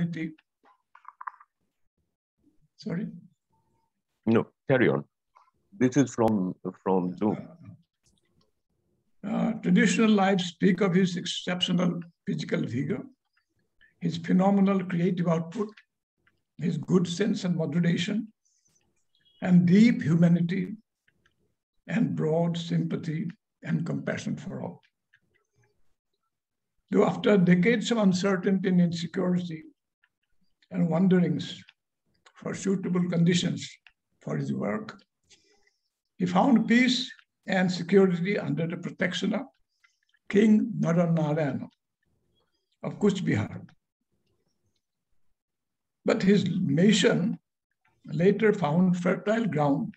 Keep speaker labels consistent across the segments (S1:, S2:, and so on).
S1: humanity. Sorry?
S2: No, carry on. This is from, from Zoom.
S1: Uh, traditional lives speak of his exceptional physical vigor, his phenomenal creative output, his good sense and moderation, and deep humanity and broad sympathy and compassion for all. Though after decades of uncertainty and insecurity and wanderings for suitable conditions for his work, he found peace and security under the protection of King Naranarayana of Kuch Bihar. But his mission later found fertile ground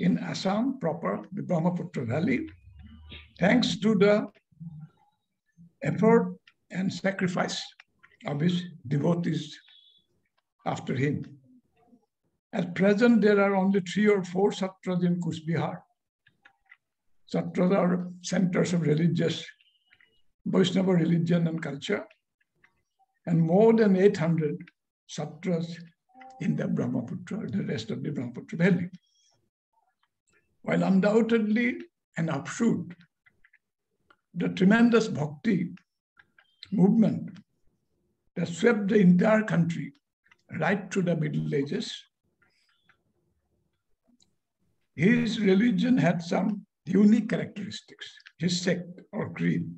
S1: in Assam proper, the Brahmaputra Valley, thanks to the effort and sacrifice of his devotees after him. At present, there are only three or four satras in Kuch Bihar. Satras are centers of religious, Vaishnava religion and culture, and more than 800 satras in the Brahmaputra, the rest of the Brahmaputra Valley. While undoubtedly an offshoot, the tremendous bhakti movement that swept the entire country right through the Middle Ages. His religion had some unique characteristics, his sect or creed.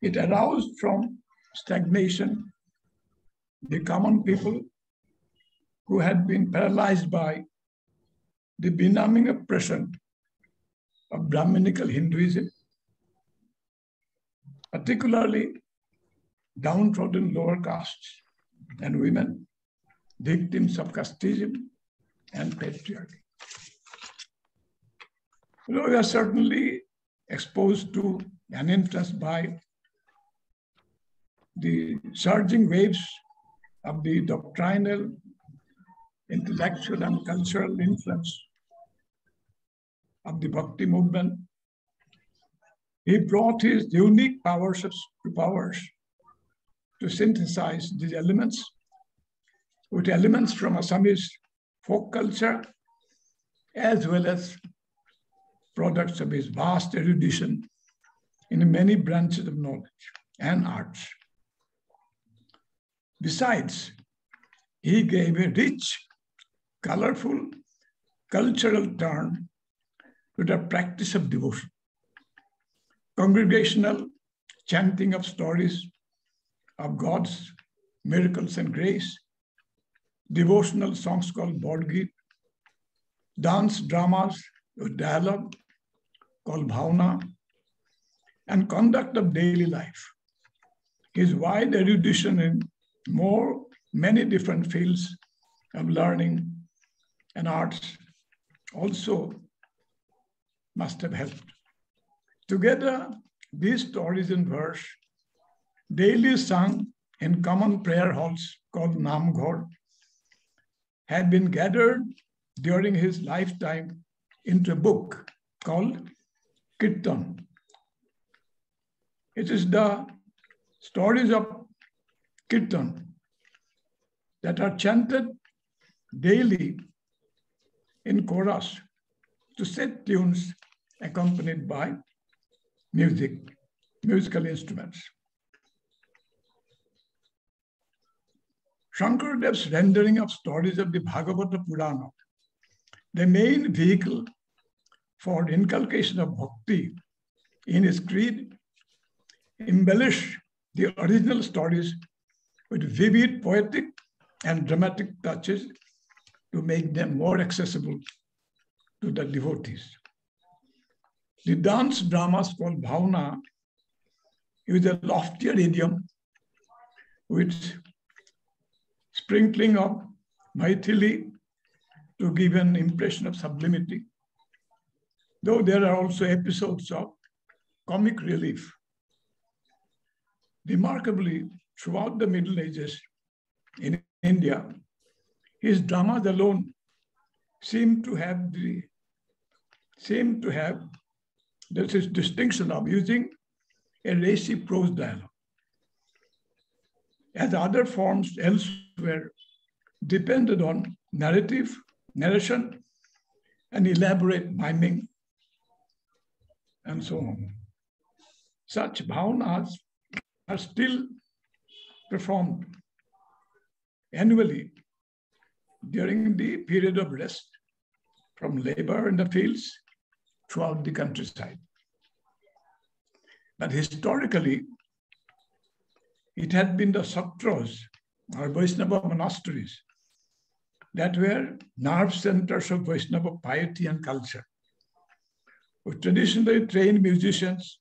S1: It aroused from stagnation the common people who had been paralyzed by the benumbing oppression of Brahminical Hinduism, particularly downtrodden lower castes and women, victims of casteism and patriarchy. You know, we are certainly exposed to and influenced by the surging waves of the doctrinal, intellectual, and cultural influence of the Bhakti movement. He brought his unique powers to powers to synthesize these elements with elements from Assamese folk culture as well as products of his vast erudition in many branches of knowledge and arts. Besides, he gave a rich, colorful, cultural turn to the practice of devotion. Congregational chanting of stories of God's miracles and grace, devotional songs called Borgit, dance dramas with dialogue called Bhavna, and conduct of daily life. His wide erudition in more, many different fields of learning and arts also must have helped. Together, these stories in verse, daily sung in common prayer halls called Namghor, had been gathered during his lifetime into a book called Kirtan. It is the stories of kirtan that are chanted daily in chorus to set tunes accompanied by music, musical instruments. Shankaradev's rendering of stories of the Bhagavata Purana, the main vehicle for inculcation of bhakti in his creed, embellish the original stories with vivid poetic and dramatic touches to make them more accessible to the devotees. The dance dramas called Bhavna use a loftier idiom with sprinkling of Maithili to give an impression of sublimity, though there are also episodes of comic relief. Remarkably, throughout the Middle Ages in India, his dramas alone seem to have the seem to have this distinction of using a racy prose dialogue. as other forms elsewhere depended on narrative, narration, and elaborate miming, and so on. Such bhavanas are still performed annually during the period of rest from labor in the fields throughout the countryside. But historically, it had been the satras or Vaishnava monasteries that were nerve centers of Vaishnava piety and culture. With traditionally trained musicians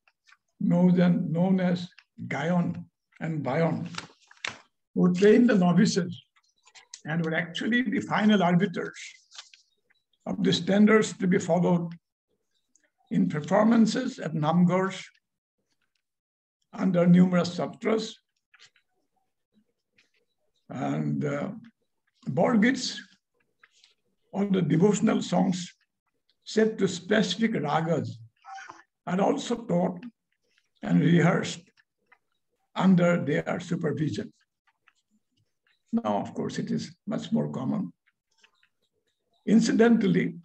S1: known, known as Gayon and Bayon, who trained the novices and were actually the final arbiters of the standards to be followed in performances at Namgars under numerous satras and uh, Borgits on the devotional songs set to specific ragas are also taught and rehearsed under their supervision. Now, of course, it is much more common. Incidentally,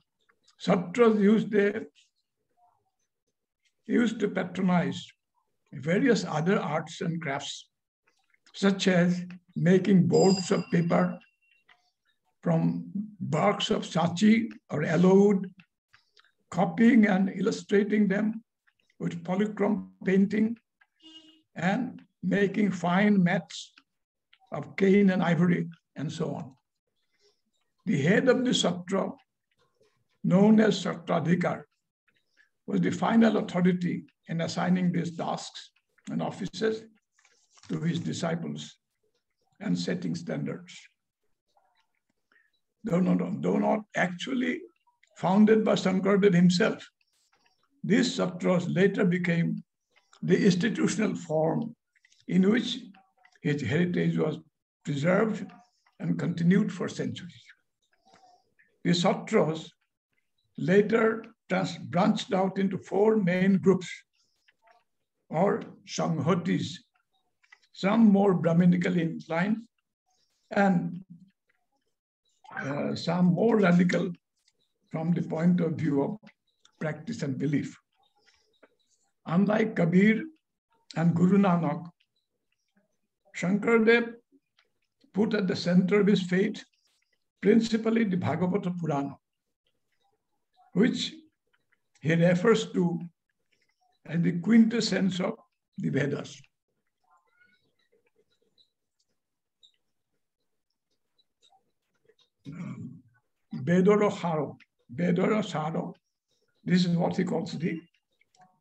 S1: satras used, their, used to patronize various other arts and crafts, such as making boards of paper from barks of sachi or aloe copying and illustrating them with polychrome painting, and making fine mats of cane and ivory, and so on. The head of the Satra, known as Satradhikar, was the final authority in assigning these tasks and offices to his disciples and setting standards. Though not, though not actually founded by Shankardev himself, these satras later became the institutional form in which his heritage was preserved and continued for centuries. The satras later branched out into four main groups or sanghatis some more Brahminically inclined, and uh, some more radical from the point of view of practice and belief. Unlike Kabir and Guru Nanak, Shankardev put at the center of his faith principally the Bhagavata Purana, which he refers to as the quintessence of the Vedas. Bedoro Haro, Bedoro Saro. This is what he calls the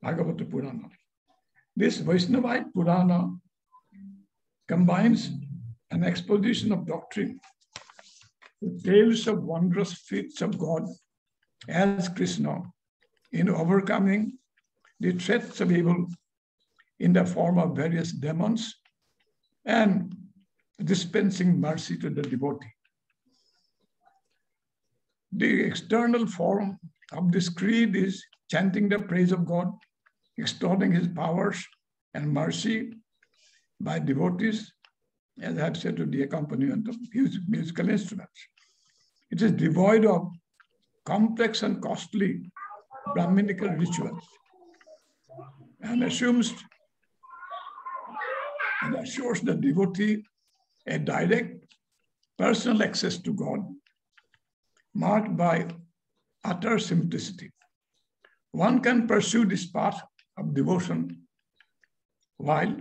S1: Bhagavata Purana. This Vaishnavite Purana combines an exposition of doctrine with tales of wondrous feats of God as Krishna in overcoming the threats of evil in the form of various demons and dispensing mercy to the devotee. The external form of this creed is chanting the praise of God, extolling his powers and mercy by devotees, as I have said, to the accompaniment of musical instruments. It is devoid of complex and costly Brahminical rituals and assumes and assures the devotee a direct personal access to God marked by utter simplicity. One can pursue this path of devotion while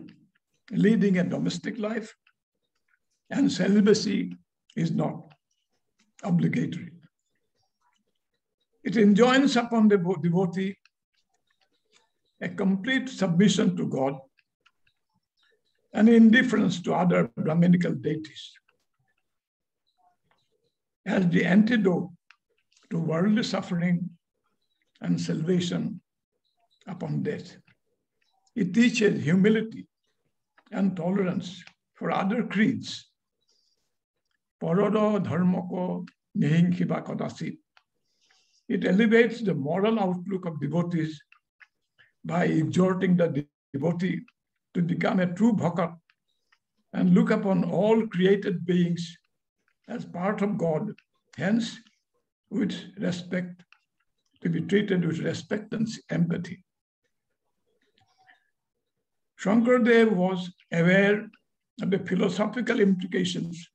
S1: leading a domestic life, and celibacy is not obligatory. It enjoins upon the devotee a complete submission to God and indifference to other Brahminical deities as the antidote to worldly suffering and salvation upon death. It teaches humility and tolerance for other creeds. Parada dharmako nehinkhiba kadasi. It elevates the moral outlook of devotees by exhorting the devotee to become a true bhakat and look upon all created beings as part of God, hence with respect, to be treated with respect and empathy. Shankardev was aware of the philosophical implications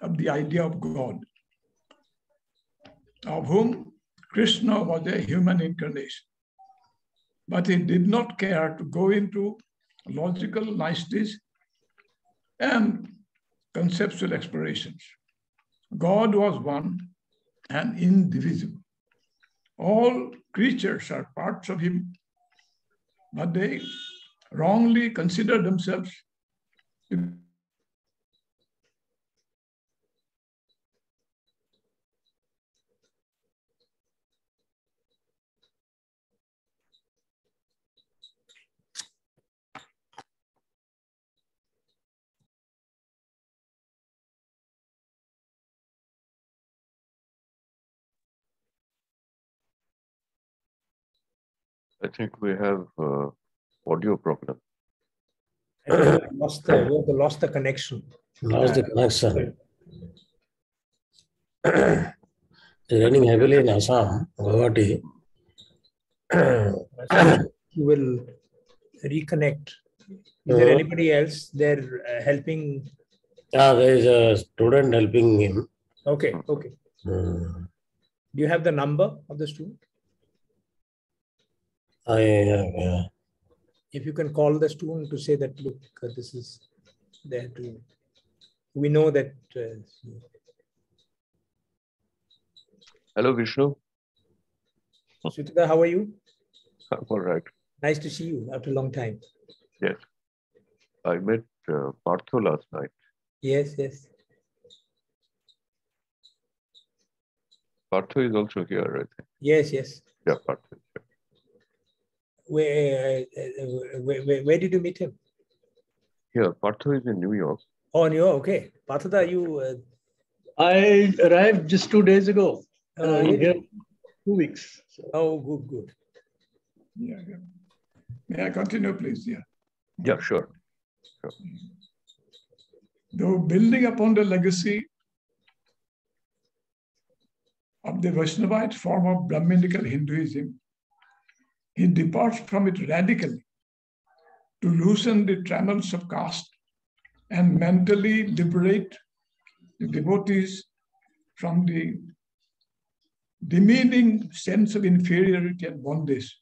S1: of the idea of God, of whom Krishna was a human incarnation. But he did not care to go into logical niceties and conceptual explorations. God was one and indivisible. All creatures are parts of Him, but they wrongly consider themselves to
S2: I think we have uh, audio problem.
S3: I we lost the, we have lost the connection.
S4: Lost the connection. It's raining heavily in Assam, Guwahati.
S3: You will reconnect. Is there anybody else there uh, helping?
S4: Yeah, there is a student helping him.
S3: Okay, okay.
S4: Hmm.
S3: Do you have the number of the student?
S4: I have, yeah.
S3: If you can call the student to say that, look, uh, this is there to, we know that. uh,
S2: Hello, Vishnu.
S3: Suchita, how are you?
S2: I'm all right.
S3: Nice to see you after a long time.
S2: Yes. I met uh, Partho last night.
S3: Yes, yes.
S2: Partho is also here, I think.
S3: Yes, yes.
S2: Yeah, Partho. Is here.
S3: Where, uh, uh, where, where, where did you meet him?
S2: Here, Partho is in New York.
S3: Oh, you okay. Pathada, you, uh,
S5: I arrived just two days ago. and
S3: Oh,
S5: here two weeks. So
S3: oh, good, good.
S1: Yeah, yeah. May I continue, please? Yeah.
S2: Yeah, sure.
S1: Though building upon the legacy of the Vaishnavite form of Brahminical Hinduism, he departs from it radically to loosen the trammels of caste and mentally liberate the devotees from the demeaning sense of inferiority and bondage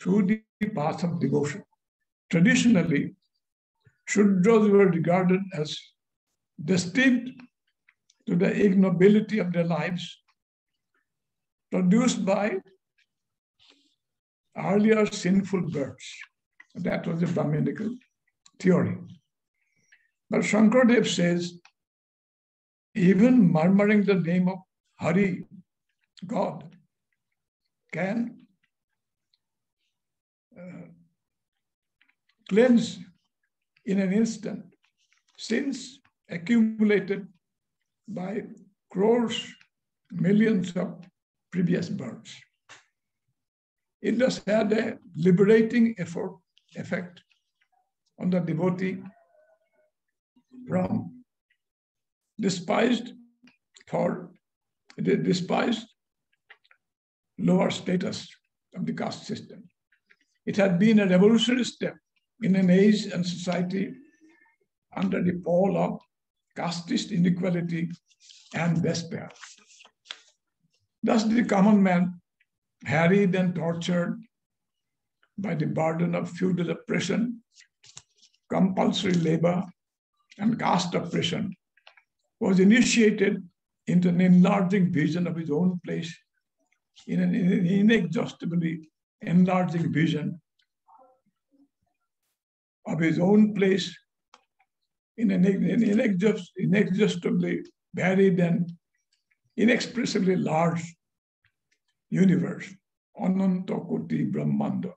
S1: through the path of devotion. Traditionally, Shudras were regarded as destined to the ignobility of their lives, produced by earlier sinful births. That was the Brahminical theory. But Shankardev says, even murmuring the name of Hari, God, can uh, cleanse in an instant sins accumulated by crores, millions of previous births. It just had a liberating effort, effect on the devotee from despised for the despised lower status of the caste system. It had been a revolutionary step in an age and society under the pall of casteist inequality and despair. Thus, the common man, harried and tortured by the burden of feudal oppression, compulsory labor, and caste oppression, was initiated into an enlarging vision of his own place in an inexhaustibly enlarging vision of his own place in an inexhaustibly varied and inexpressibly large universe, Ananta Koti Brahmanda.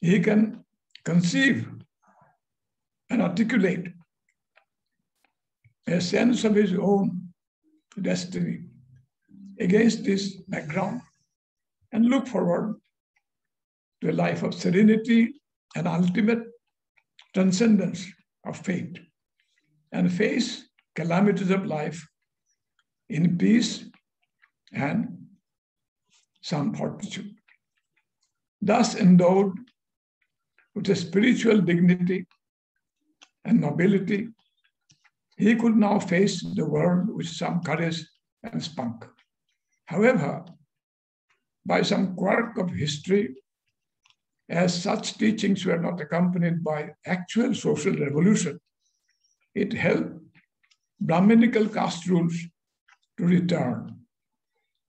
S1: He can conceive and articulate a sense of his own destiny against this background and look forward to a life of serenity and ultimate transcendence of fate and face calamities of life in peace and some fortitude. Thus endowed with a spiritual dignity and nobility, he could now face the world with some courage and spunk. However, by some quirk of history, as such teachings were not accompanied by actual social revolution, it helped Brahminical caste rules to return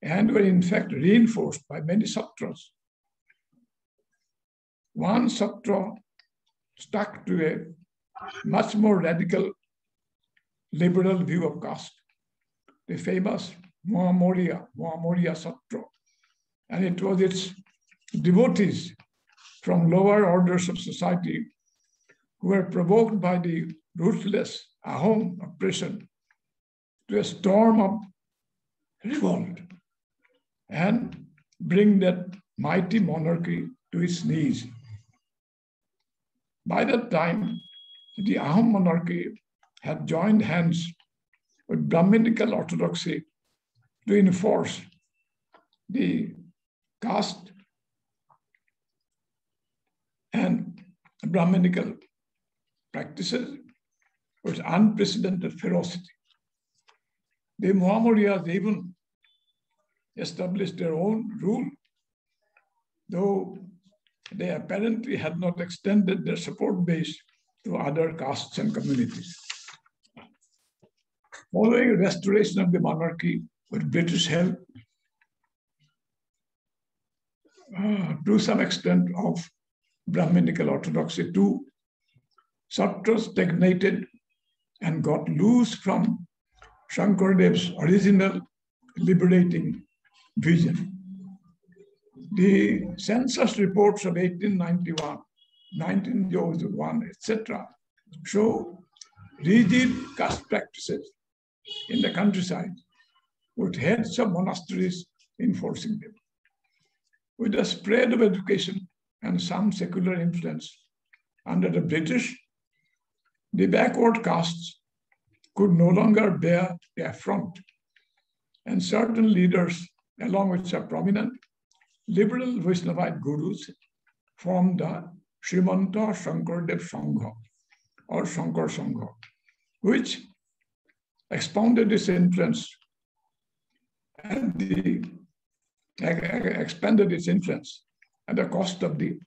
S1: and were in fact reinforced by many satras. One satra stuck to a much more radical liberal view of caste, the famous Moamoria, Moamoria Satra. And it was its devotees from lower orders of society who were provoked by the ruthless Ahom oppression to a storm of revolt and bring that mighty monarchy to its knees. By that time, the Ahom monarchy had joined hands with Brahminical orthodoxy to enforce the caste and Brahminical practices with unprecedented ferocity. The Moamorias even established their own rule, though they apparently had not extended their support base to other castes and communities. Following the restoration of the monarchy with British help, uh, to some extent of Brahminical orthodoxy too, Satras stagnated and got loose from Shankardev's original liberating vision. The census reports of 1891, 1901, etc., show rigid caste practices in the countryside with heads of monasteries enforcing them. With the spread of education and some secular influence under the British, the backward castes could no longer bear the affront, and certain leaders, along with some prominent liberal Vaishnavite gurus, formed the Srimanta Shankardev Sangha or Shankar Sangha, which expounded its influence and the, expanded its influence at the cost of the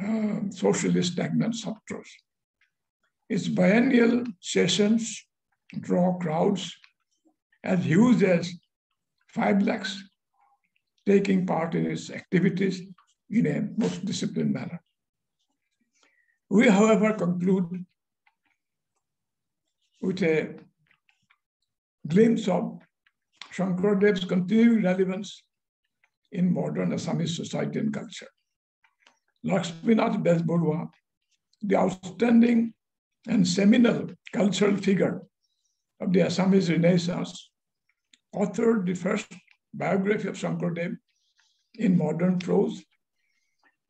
S1: uh, socialist stagnant satras. Its biennial sessions draw crowds as huge as 5 lakhs taking part in its activities in a most disciplined manner. We, however, conclude with a glimpse of Shankaradev's continuing relevance in modern Assamese society and culture. Lakshminath Bezbarua, the outstanding and seminal cultural figure of the Assamese Renaissance, authored the first biography of Shankardev in modern prose,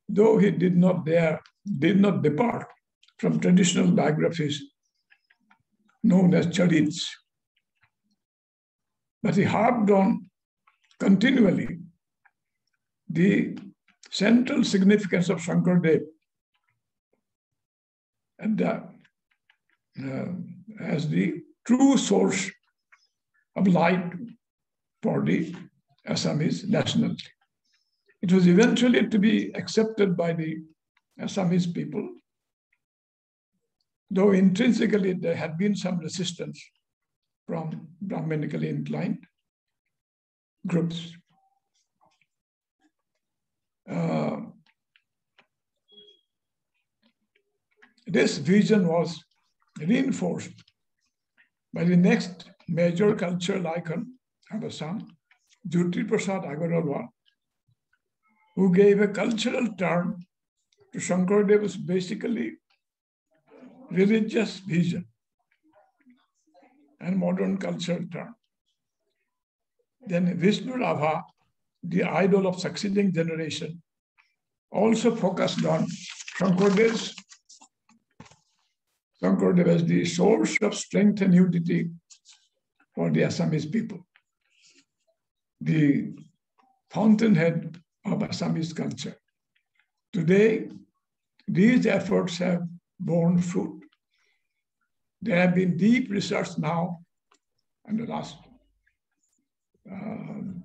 S1: though he did not dare, did not depart from traditional biographies known as charits. But he harped on continually the central significance of Shankardev and the uh, as the true source of light for the Assamese nationality. It was eventually to be accepted by the Assamese people, though intrinsically there had been some resistance from Brahmanically inclined groups. Uh, this vision was reinforced by the next major cultural icon Assam, Jyoti Prasad Agarwal, who gave a cultural turn to Shankaradev's basically religious vision and modern cultural turn. Then Vishnu Rabha, the idol of succeeding generation, also focused on Shankaradev's Shankardev as the source of strength and unity for the Assamese people. The fountainhead of Assamese culture. Today, these efforts have borne fruit. There have been deep research now in the last um,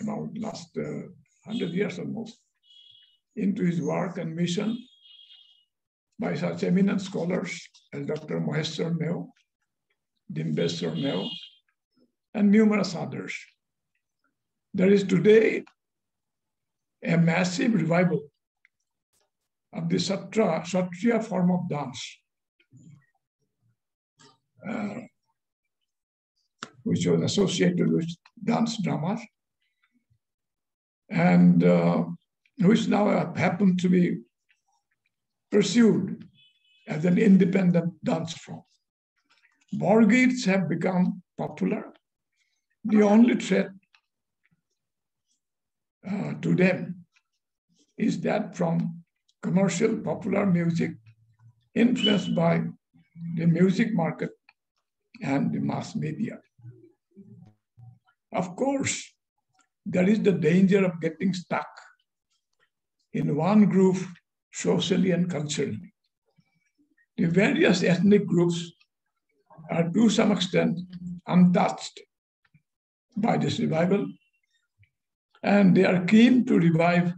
S1: about last uh, 100 years almost into his work and mission by such eminent scholars as Dr. Maheshwar Neog, Dimbeswar Neog, and numerous others. There is today a massive revival of the Satra, Satriya form of dance, uh, which was associated with dance dramas, and uh, which now happen to be pursued as an independent dance form. Borgits have become popular. The only threat to them is that from commercial popular music influenced by the music market and the mass media. Of course, there is the danger of getting stuck in one group socially and culturally. The various ethnic groups are to some extent untouched by this revival, and they are keen to revive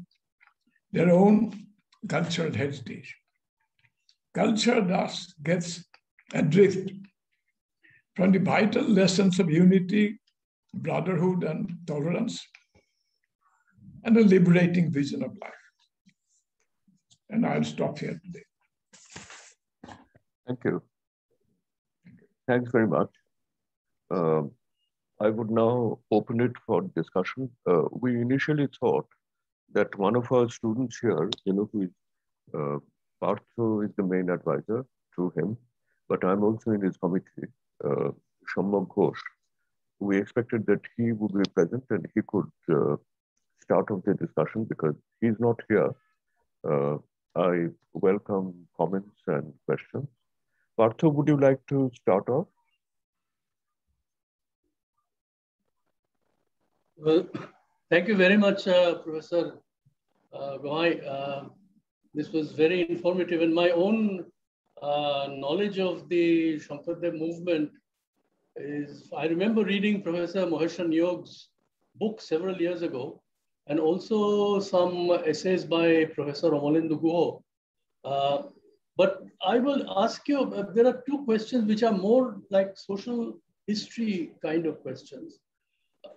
S1: their own cultural heritage. Culture thus gets adrift from the vital lessons of unity, brotherhood, and tolerance, and a liberating vision of life. And I'll stop here today.
S2: Thank you. Thanks very much. Uh, I would now open it for discussion. Uh, we initially thought that one of our students here, you know, who is uh, Partho is the main advisor to him, but I'm also in his committee, uh, Ghosh. We expected that he would be present and he could uh, start off the discussion because he's not here. Uh, I welcome comments and questions. Partho, would you like to start off?
S5: Well, thank you very much, uh, Professor uh, Uh, this was very informative. And my own uh, knowledge of the Shankardev movement is, I remember reading Professor Maheshwar Neog's book several years ago, and also some essays by Professor Amalendu Guha. Uh, but I will ask you, uh, there are two questions which are more like social history kind of questions.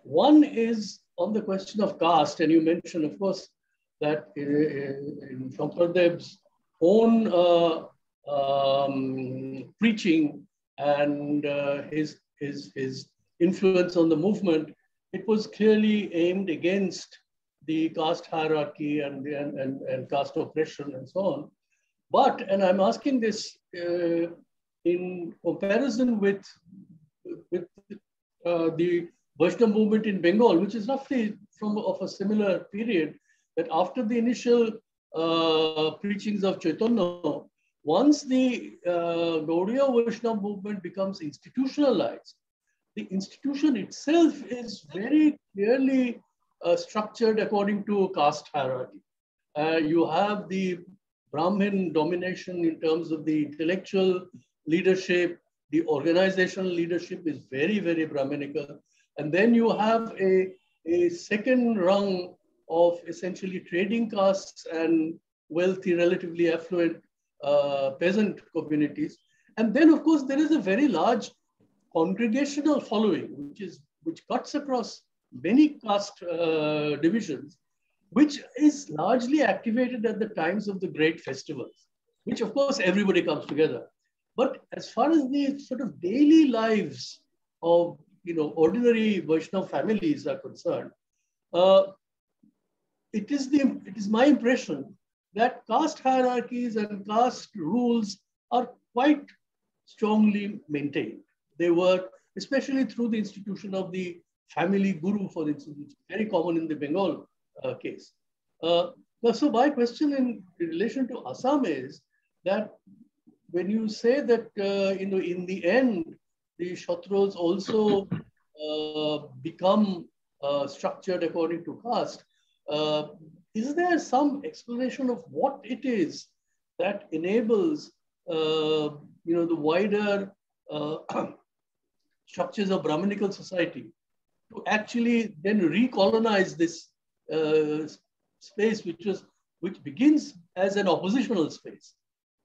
S5: One is on the question of caste, and you mentioned, of course, that in, in Shankardev's own uh, um, preaching and uh, his, his, his influence on the movement, it was clearly aimed against the caste hierarchy and, and, and, and caste oppression and so on. But, and I'm asking this uh, in comparison with, with uh, the Vaishnava movement in Bengal, which is roughly from of a similar period, that after the initial uh, preachings of Chaitanya, once the uh, Gaudiya movement becomes institutionalized, the institution itself is very clearly uh, structured according to caste hierarchy. Uh, you have the Brahmin domination in terms of the intellectual leadership, the organizational leadership is very, very Brahminical. And then you have a, a second rung of essentially trading castes and wealthy, relatively affluent uh, peasant communities. And then, of course, there is a very large congregational following, which is which cuts across many caste uh, divisions, which is largely activated at the times of the great festivals, which of course everybody comes together. But as far as the sort of daily lives of you know ordinary Vaishnava families are concerned, uh, it is the it is my impression that caste hierarchies and caste rules are quite strongly maintained. They were, especially through the institution of the family guru, for instance, very common in the Bengal uh, case. Uh, so my question in, relation to Assam is that when you say that uh, you know in the end the Satras also become uh, structured according to caste, uh, is there some explanation of what it is that enables uh, you know the wider uh, structures of Brahminical society to actually then recolonize this space, which was which begins as an oppositional space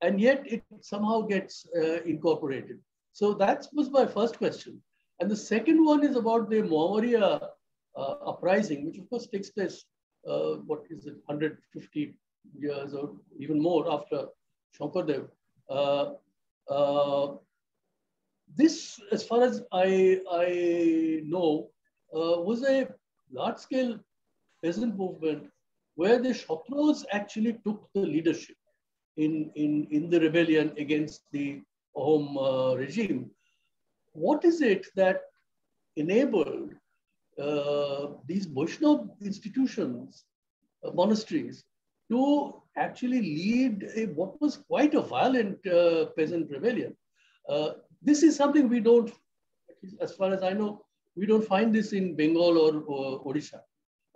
S5: and yet it somehow gets uh, incorporated. So that was my first question. And the second one is about the Moamoria uh, uprising, which of course takes place, uh, what is it, 150 years or even more after Shankardev. Uh, uh, this, as far as I, I know, uh, was a large-scale peasant movement where the Satras actually took the leadership in, in, in the rebellion against the Ahom uh, regime. What is it that enabled uh, these Vaishnava institutions, uh, monasteries, to actually lead a, what was quite a violent uh, peasant rebellion? Uh, this is something we don't, as far as I know, we don't find this in Bengal or, or Odisha.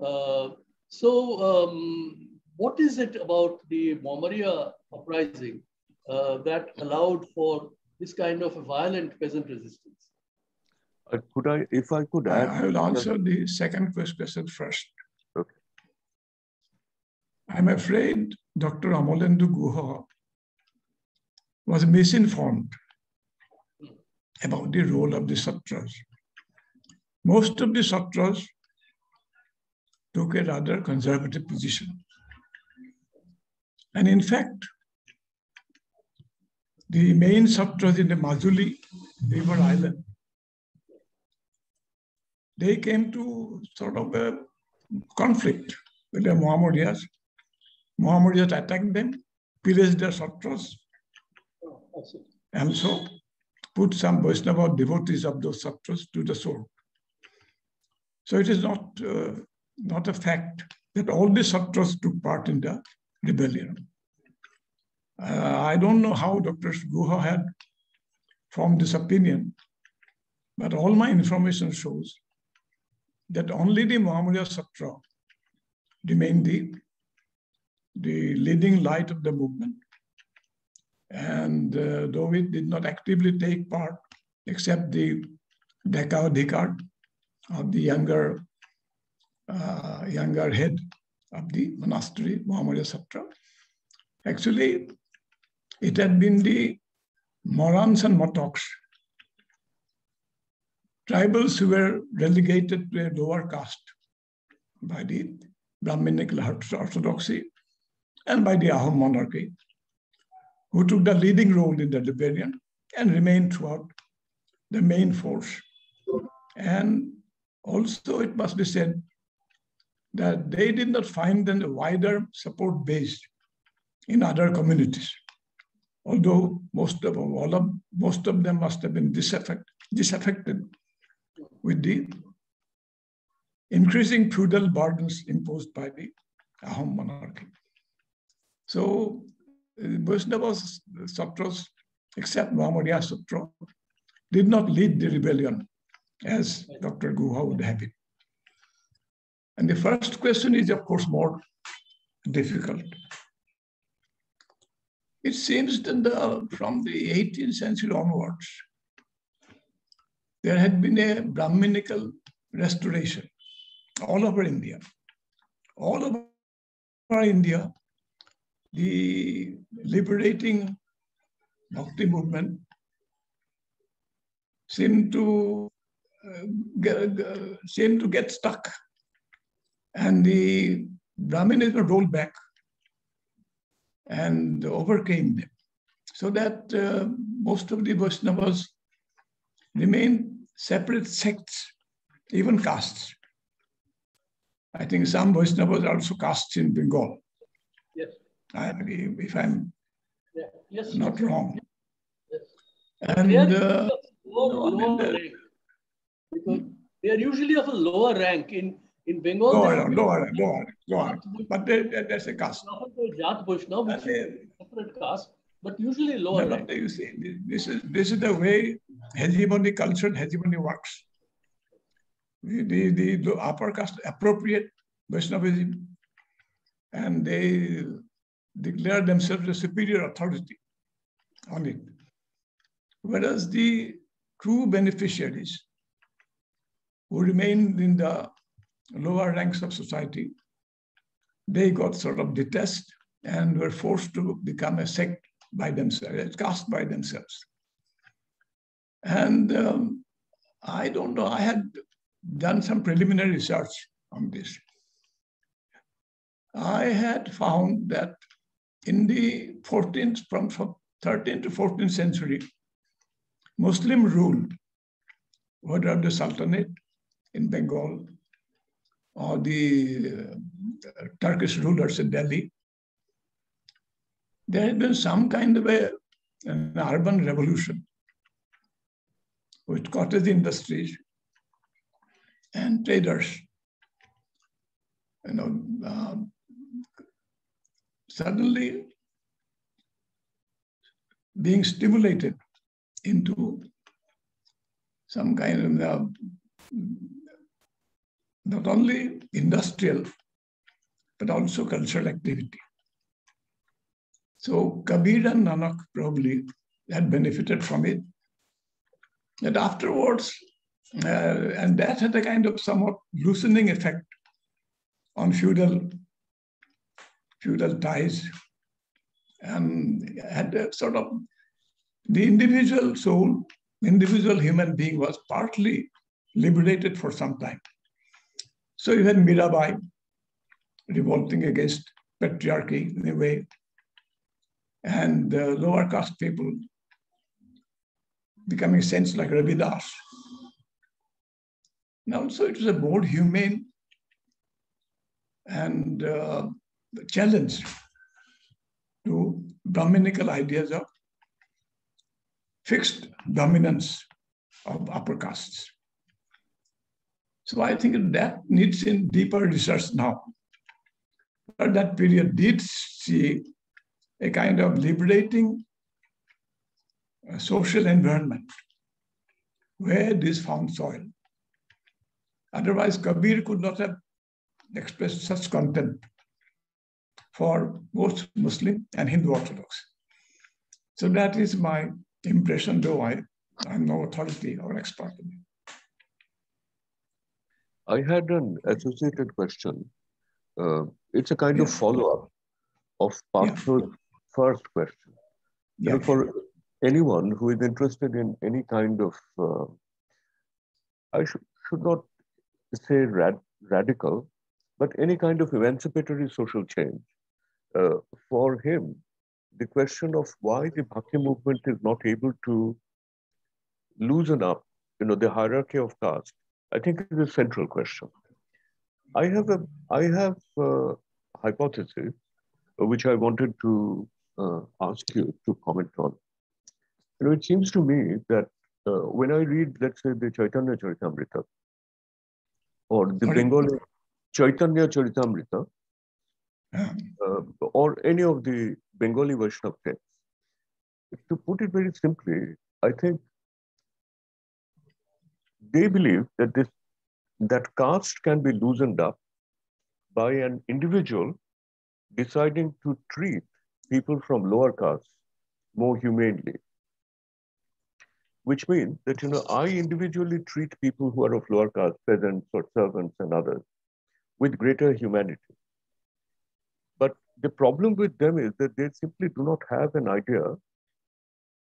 S5: Uh, so um, what is it about the Moamoria uprising uh, that allowed for this kind of a violent peasant resistance?
S2: Uh, could I, if I could add?
S1: I will answer the second question first.
S2: Okay.
S1: I'm afraid Dr. Amalendu Guha was misinformed about the role of the Satras. Most of the Satras took a rather conservative position. And in fact, the main Satras in the Majuli River Island, they came to sort of a conflict with the Moamorias. Moamorias attacked them, pillaged their satras, and so put some Vaishnava devotees of those satras to the sword. So it is not, uh, not a fact that all the satras took part in the rebellion. Uh, I don't know how Dr. Guha had formed this opinion, but all my information shows that only the Moamoria Satra remained the, the leading light of the movement. And uh, though it did not actively take part, except the Dekha of the younger, uh, younger head of the monastery, Moamoria Satra, actually it had been the Morans and Motoks. tribals who were relegated to a lower caste by the Brahminical orthodoxy and by the Ahom monarchy, who took the leading role in the rebellion and remained throughout the main force. And also, it must be said that they did not find a wider support base in other communities although most of all of most of them must have been disaffect, disaffected with the increasing feudal burdens imposed by the Ahom monarchy. So uh, Vaishnavas Satras, except Moamoria Satra, did not lead the rebellion as Dr. Guha would have it. And the first question is, of course, more difficult. It seems that the, from the 18th century onwards, there had been a Brahminical restoration all over India. All over India, the liberating bhakti movement seemed to uh, get, uh, seemed to get stuck, and the Brahminism rolled back and overcame them. So that uh, most of the Vaishnavas remain separate sects, even castes. I think some Vaishnavas are also castes in Bengal.
S5: Yes.
S1: I, if I'm
S5: yeah. yes,
S1: not
S5: yes.
S1: wrong.
S5: Yes.
S1: And
S5: they are,
S1: uh,
S5: low,
S1: no, I mean,
S5: lower
S1: the-
S5: rank. Because they are usually of a lower rank. In, in Bengal,
S1: lower,
S5: there are
S1: lower, lower, lower. But there, there's a caste.
S5: Jat Vaishnava, which is a separate caste. but usually lower
S1: No, no, you see, this is this is the way hegemony culture, hegemony works. The, the, the, the upper caste appropriate Vaishnavism and they declare themselves the superior authority on it. Whereas the true beneficiaries who remained in the lower ranks of society, they got sort of detested and were forced to become a sect by themselves, a caste by themselves. And um, I don't know, I had done some preliminary research on this. I had found that in the 14th, from 13th to 14th century, Muslim ruled, whether the Sultanate in Bengal or the uh, Turkish rulers in Delhi, there had been some kind of a, an urban revolution with cottage industries and traders. You know, uh, suddenly being stimulated into some kind of uh, not only industrial but also cultural activity. So Kabir and Nanak probably had benefited from it. And afterwards, uh, and that had a kind of somewhat loosening effect on feudal feudal ties and had a sort of the individual soul, individual human being was partly liberated for some time. So you had Mirabai revolting against patriarchy in a way, and lower caste people becoming saints like Ravidas. Now, so it was a more humane and uh, challenge to Brahminical ideas of fixed dominance of upper castes. So I think that needs in deeper research now. But that period did see a kind of liberating uh, social environment where this found soil. Otherwise, Kabir could not have expressed such contempt for both Muslim and Hindu Orthodox. So that is my impression, though I, I'm no authority or expert in it.
S2: I had an associated question. Uh, it's a kind of follow-up of Partho's first question.
S1: Yeah.
S2: for anyone who is interested in any kind of, uh, I should, should not say rad, radical, but any kind of emancipatory social change, uh, for him, the question of why the Bhakti movement is not able to loosen up, you know, the hierarchy of caste, I think is a central question. I have a, I have a hypothesis uh, which I wanted to uh, ask you to comment on. You know, it seems to me that uh, when I read, let's say, the Chaitanya Charitamrita or the
S1: Sorry?
S2: Bengali Chaitanya Charitamrita,
S1: Yeah.
S2: uh, or any of the Bengali version of texts. To put it very simply, I think they believe that this that caste can be loosened up by an individual deciding to treat people from lower castes more humanely. Which means that you know I individually treat people who are of lower caste, peasants or servants and others, with greater humanity. But the problem with them is that they simply do not have an idea,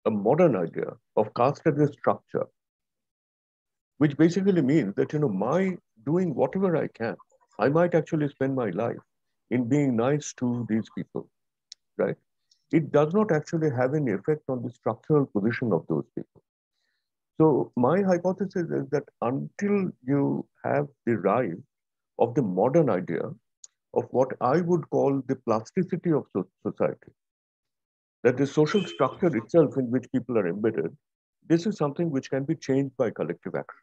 S2: a modern idea of caste as a structure, which basically means that, you know, my doing whatever I can, I might actually spend my life in being nice to these people, right? It does not actually have any effect on the structural position of those people. So my hypothesis is that until you have the rise of the modern idea of what I would call the plasticity of society. That the social structure itself in which people are embedded, this is something which can be changed by collective action.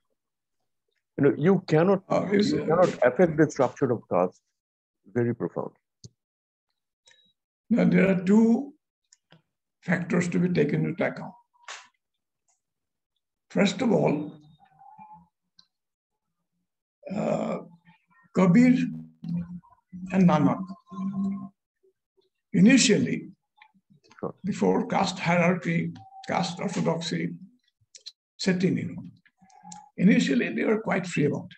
S2: You know, you cannot,
S1: Uh, is-
S2: you cannot affect the structure of caste very profound.
S1: Now, there are two factors to be taken into account. First of all, uh, Kabir and Nanak. Initially, before caste hierarchy, caste orthodoxy set in, you know, initially they were quite free about it.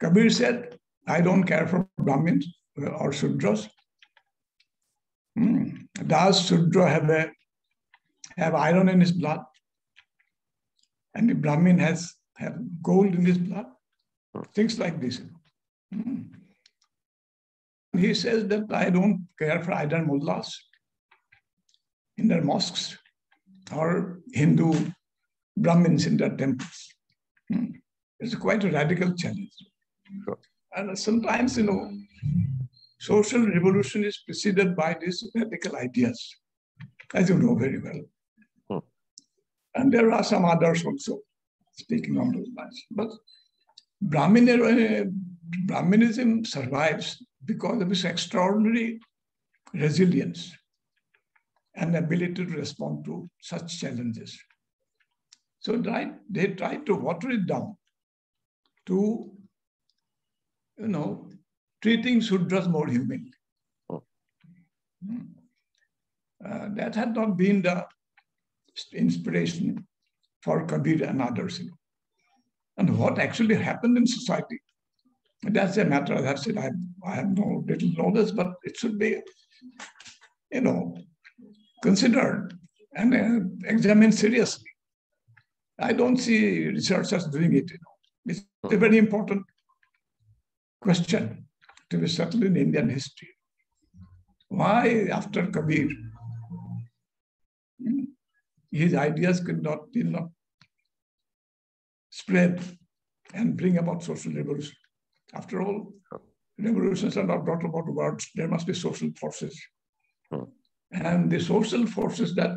S1: Kabir said, I don't care for Brahmins or Sudras. Hmm. Does Sudra have a have iron in his blood? And the Brahmin has have gold in his blood? Things like this. Hmm. He says that I don't care for either mullahs in their mosques or Hindu Brahmins in their temples. Hmm. It's quite a radical challenge. Sure. And sometimes, you know, social revolution is preceded by these radical ideas, as you know very well. Hmm. And there are some others also speaking on those lines. But Brahmin, uh, Brahminism survives because of its extraordinary resilience and ability to respond to such challenges. So they try to water it down to, you know, treating Sudras more humanly. Oh. Uh, that had not been the inspiration for Kabir and others. You know. And what actually happened in society, that's a matter, that's it. I, I have no little knowledge, but it should be, you know, considered and uh, examined seriously. I don't see researchers doing it. You know. It's a very important question to be settled in Indian history. Why, after Kabir, his ideas could not, did not spread and bring about social revolution? After all, revolutions are not brought about words. There must be social forces. Hmm. And the social forces that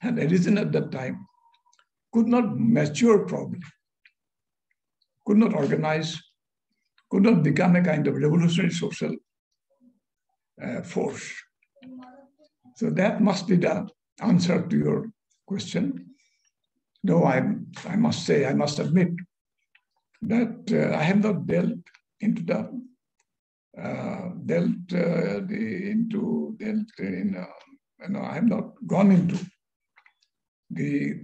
S1: had arisen at that time could not mature properly, could not organize, could not become a kind of revolutionary social uh, force. So that must be the answer to your question. Though I, I must say, I must admit that uh, I have not dealt into the uh, dealt uh, the, into dealt in uh, you know I have not gone into the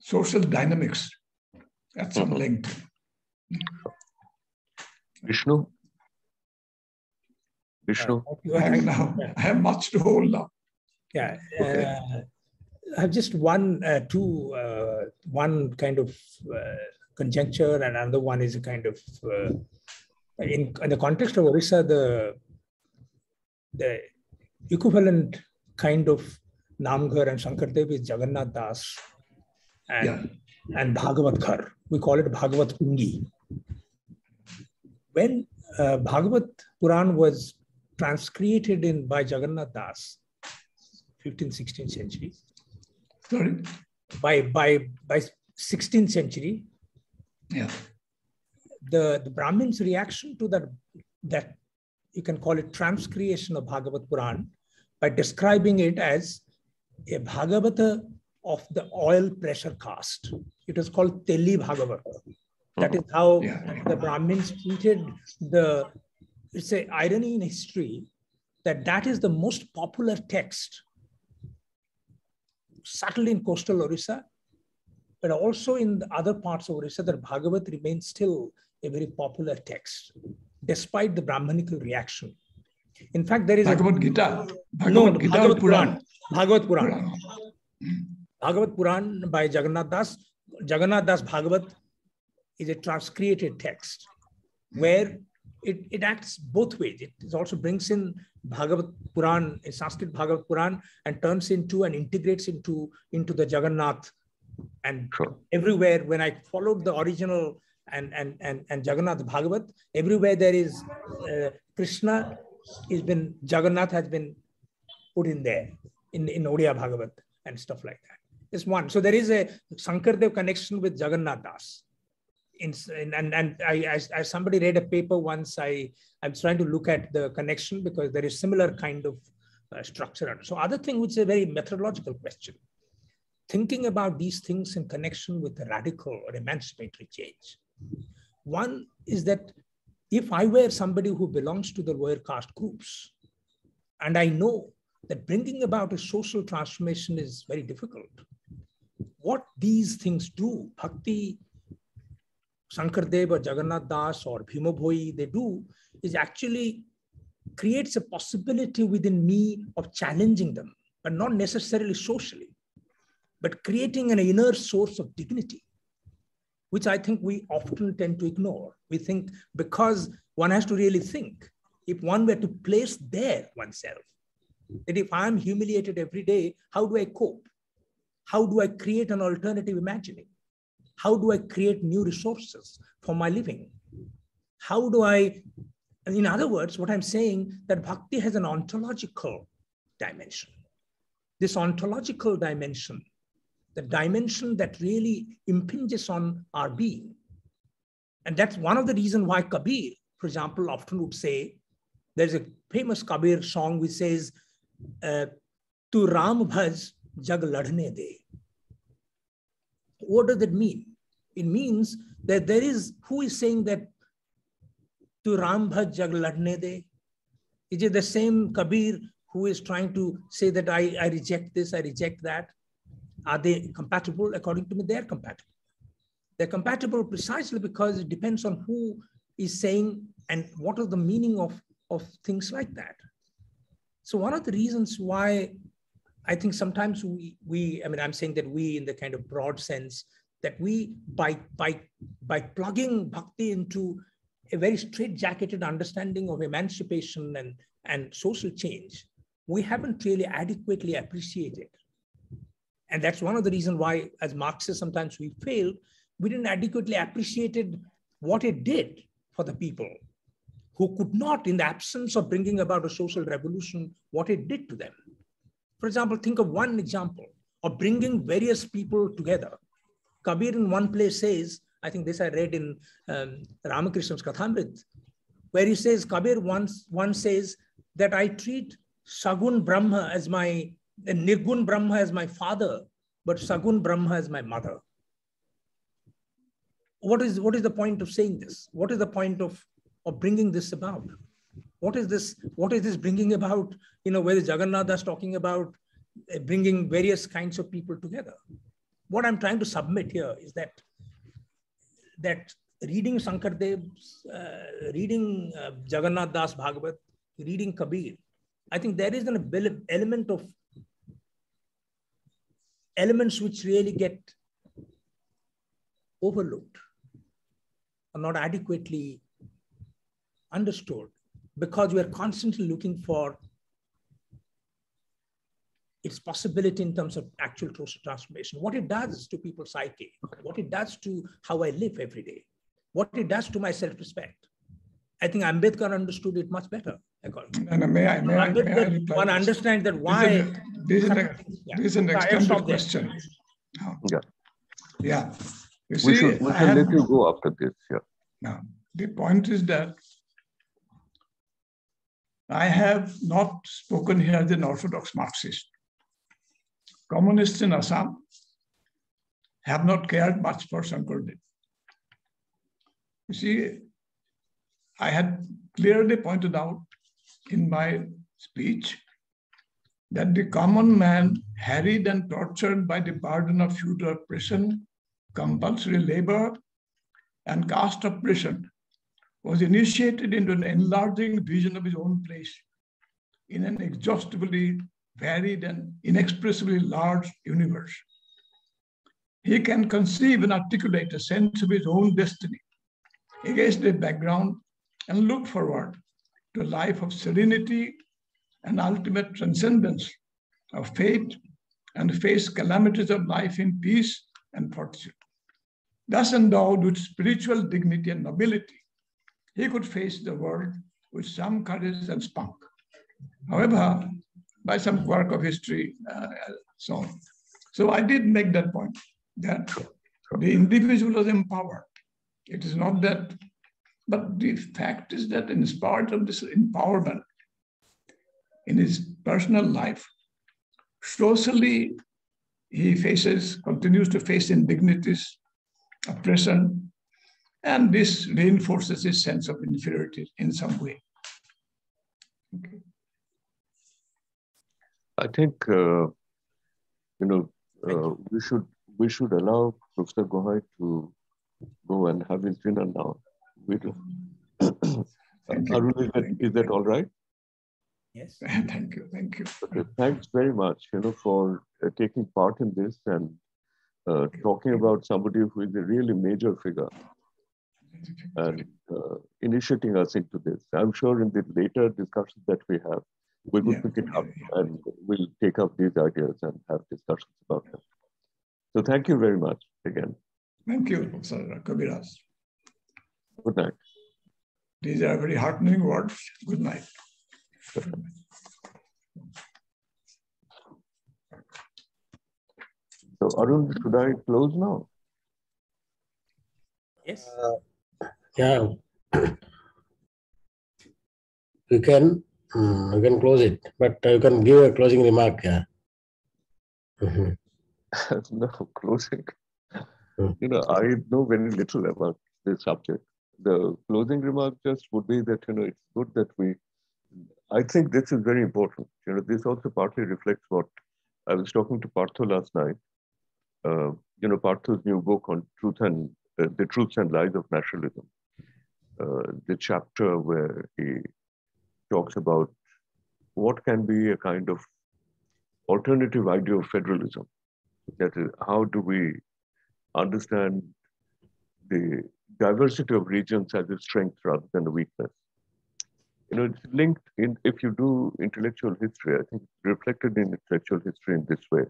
S1: social dynamics at some mm-hmm. length.
S2: Vishnu. Vishnu.
S1: Uh, I, now, I have much to hold now.
S3: Yeah. Okay. Uh, I have just one, uh, two, uh, one kind of uh, conjecture, and another one is a kind of uh, in, in the context of Orissa, the the equivalent kind of Namghar and Shankardev is Jagannath Das and, yeah. and Bhagavat. We call it Bhagavat Pungi. When uh, Bhagavat Puran was transcreated in by Jagannath Das, 15th, 16th century.
S1: Sorry?
S3: By, by, by 16th century.
S1: Yeah
S3: the, the Brahmins' reaction to that, that you can call it transcreation of Bhagavad Puran by describing it as a Bhagavata of the oil pressure caste. It was called Teli Bhagavata. That is uh-huh. how yeah. the Brahmins treated the, it's a irony in history that that is the most popular text, settled in coastal Orissa, but also in the other parts of Orissa, that Bhagavat remains still a very popular text, despite the Brahmanical reaction. In fact, there is
S1: Bhagavad a, Gita.
S3: Bhagavad no, Gita Bhagavad Puran. Puran. Bhagavad Puran. Puran. Hmm. Bhagavad Puran by Jagannath Das. Jagannath Das Bhagavat is a transcreated text where it, it acts both ways. It also brings in Bhagavad Puran, a Sanskrit Bhagavad Puran, and turns into and integrates into, into the Jagannath. And sure. everywhere, when I followed the original and, and, and, and Jagannath Bhagavat. Everywhere there is uh, Krishna has been, Jagannath has been put in there in, in Odia Bhagavat and stuff like that. It's one. So there is a Sankardev connection with Jagannath Das. In, in, and and I, as, somebody read a paper once, I, I'm trying to look at the connection because there is similar kind of uh, structure. So other thing, which is a very methodological question, thinking about these things in connection with a radical or emancipatory change. One is that if I were somebody who belongs to the lower caste groups, and I know that bringing about a social transformation is very difficult, what these things do, Bhakti, Shankardev or Jagannath Das or Bhima Bhoi, they do, is actually creates a possibility within me of challenging them, but not necessarily socially, but creating an inner source of dignity, which I think we often tend to ignore. We think because one has to really think, if one were to place there oneself, that if I'm humiliated every day, how do I cope? How do I create an alternative imagining? How do I create new resources for my living? How do I in other words, what I'm saying that bhakti has an ontological dimension. This ontological dimension, the dimension that really impinges on our being. And that's one of the reasons why Kabir, for example, often would say, there's a famous Kabir song which says, Tu Ram Bhaj Jag Ladhne De. What does that mean? It means that there is, who is saying that to Ram Bhaj Jag Ladne De? Is it the same Kabir who is trying to say that I, I reject this, I reject that? Are they compatible? According to me, they're compatible. They're compatible precisely because it depends on who is saying and what is the meaning of, of things like that. So one of the reasons why I think sometimes we, we, I mean, I'm saying that we in the kind of broad sense that we, by, by, by plugging bhakti into a very straight-jacketed understanding of emancipation and, and social change, we haven't really adequately appreciated. And that's one of the reasons why, as Marxists, sometimes we fail, we didn't adequately appreciated what it did for the people who could not, in the absence of bringing about a social revolution, what it did to them. For example, think of one example of bringing various people together. Kabir in one place says, I think this I read in um, Ramakrishna's Kathamrit, where he says, Kabir once, once says that I treat Sagun Brahma as my, Nirgun Brahma as my father, but Sagun Brahma as my mother. What is, what is the point of saying this? What is the point of, of bringing this about? What is this? What is this bringing about? You know, where Jagannath is talking about uh, bringing various kinds of people together. What I'm trying to submit here is that that reading Shankardev's, uh, reading uh, Jagannath Das Bhagavat, reading Kabir, I think there is an element of elements which really get overlooked or not adequately understood because we are constantly looking for its possibility in terms of actual social transformation, what it does to people's psyche, what it does to how I live every day, what it does to my self-respect. I think Ambedkar understood it much better.
S1: And may I, may I, may I reply
S3: one understands that why.
S1: This is, a, this is an extended question.
S2: Yeah.
S1: Yeah.
S2: You see, we should, we should let you go after this. Yeah.
S1: Now, the point is that I have not spoken here as an orthodox Marxist communists in Assam have not cared much for Shankardev. You see, I had clearly pointed out in my speech that the common man, harried and tortured by the burden of feudal oppression, compulsory labor, and caste oppression, was initiated into an enlarging vision of his own place in an exhaustively varied and inexpressibly large universe. He can conceive and articulate a sense of his own destiny against a background and look forward to a life of serenity and ultimate transcendence of fate and face calamities of life in peace and fortitude. Thus endowed with spiritual dignity and nobility, he could face the world with some courage and spunk. However, by some quirk of history, uh, so on. So I did make that point that the individual is empowered. It is not that, but the fact is that in spite of this empowerment, in his personal life. Socially, he faces, continues to face indignities, oppression, and this reinforces his sense of inferiority in some way. Okay.
S2: I think uh, you know uh, we should we should allow Professor Gohain to go and have his dinner now. With, Arun, is that, is that all right?
S3: Yes.
S1: thank you. Thank you.
S2: Okay, thanks very much, you know, for uh, taking part in this and uh, talking about somebody who is a really major figure and uh, initiating us into this. I'm sure in the later discussions that we have, we will yeah. pick it up and we'll take up these ideas and have discussions about them. So thank you very much again.
S1: Thank you, Professor Kaviraj.
S2: Good night.
S1: These are very heartening words. Good night.
S2: So Arun, should I close now?
S3: Yes.
S4: Uh, yeah. you can mm, you can close it, but you can give a closing remark. Yeah.
S2: Mm-hmm. no closing. Mm. You know, I know very little about this subject. The closing remark just would be that you know it's good that we I think this is very important. You know, this also partly reflects what I was talking to Partho last night. Uh, you know, Partho's new book on truth and uh, the truths and lies of nationalism. The chapter where he talks about what can be a kind of alternative idea of federalism. That is, how do we understand the diversity of regions as a strength rather than a weakness? you know, it's linked in, if you do intellectual history, I think reflected in intellectual history in this way,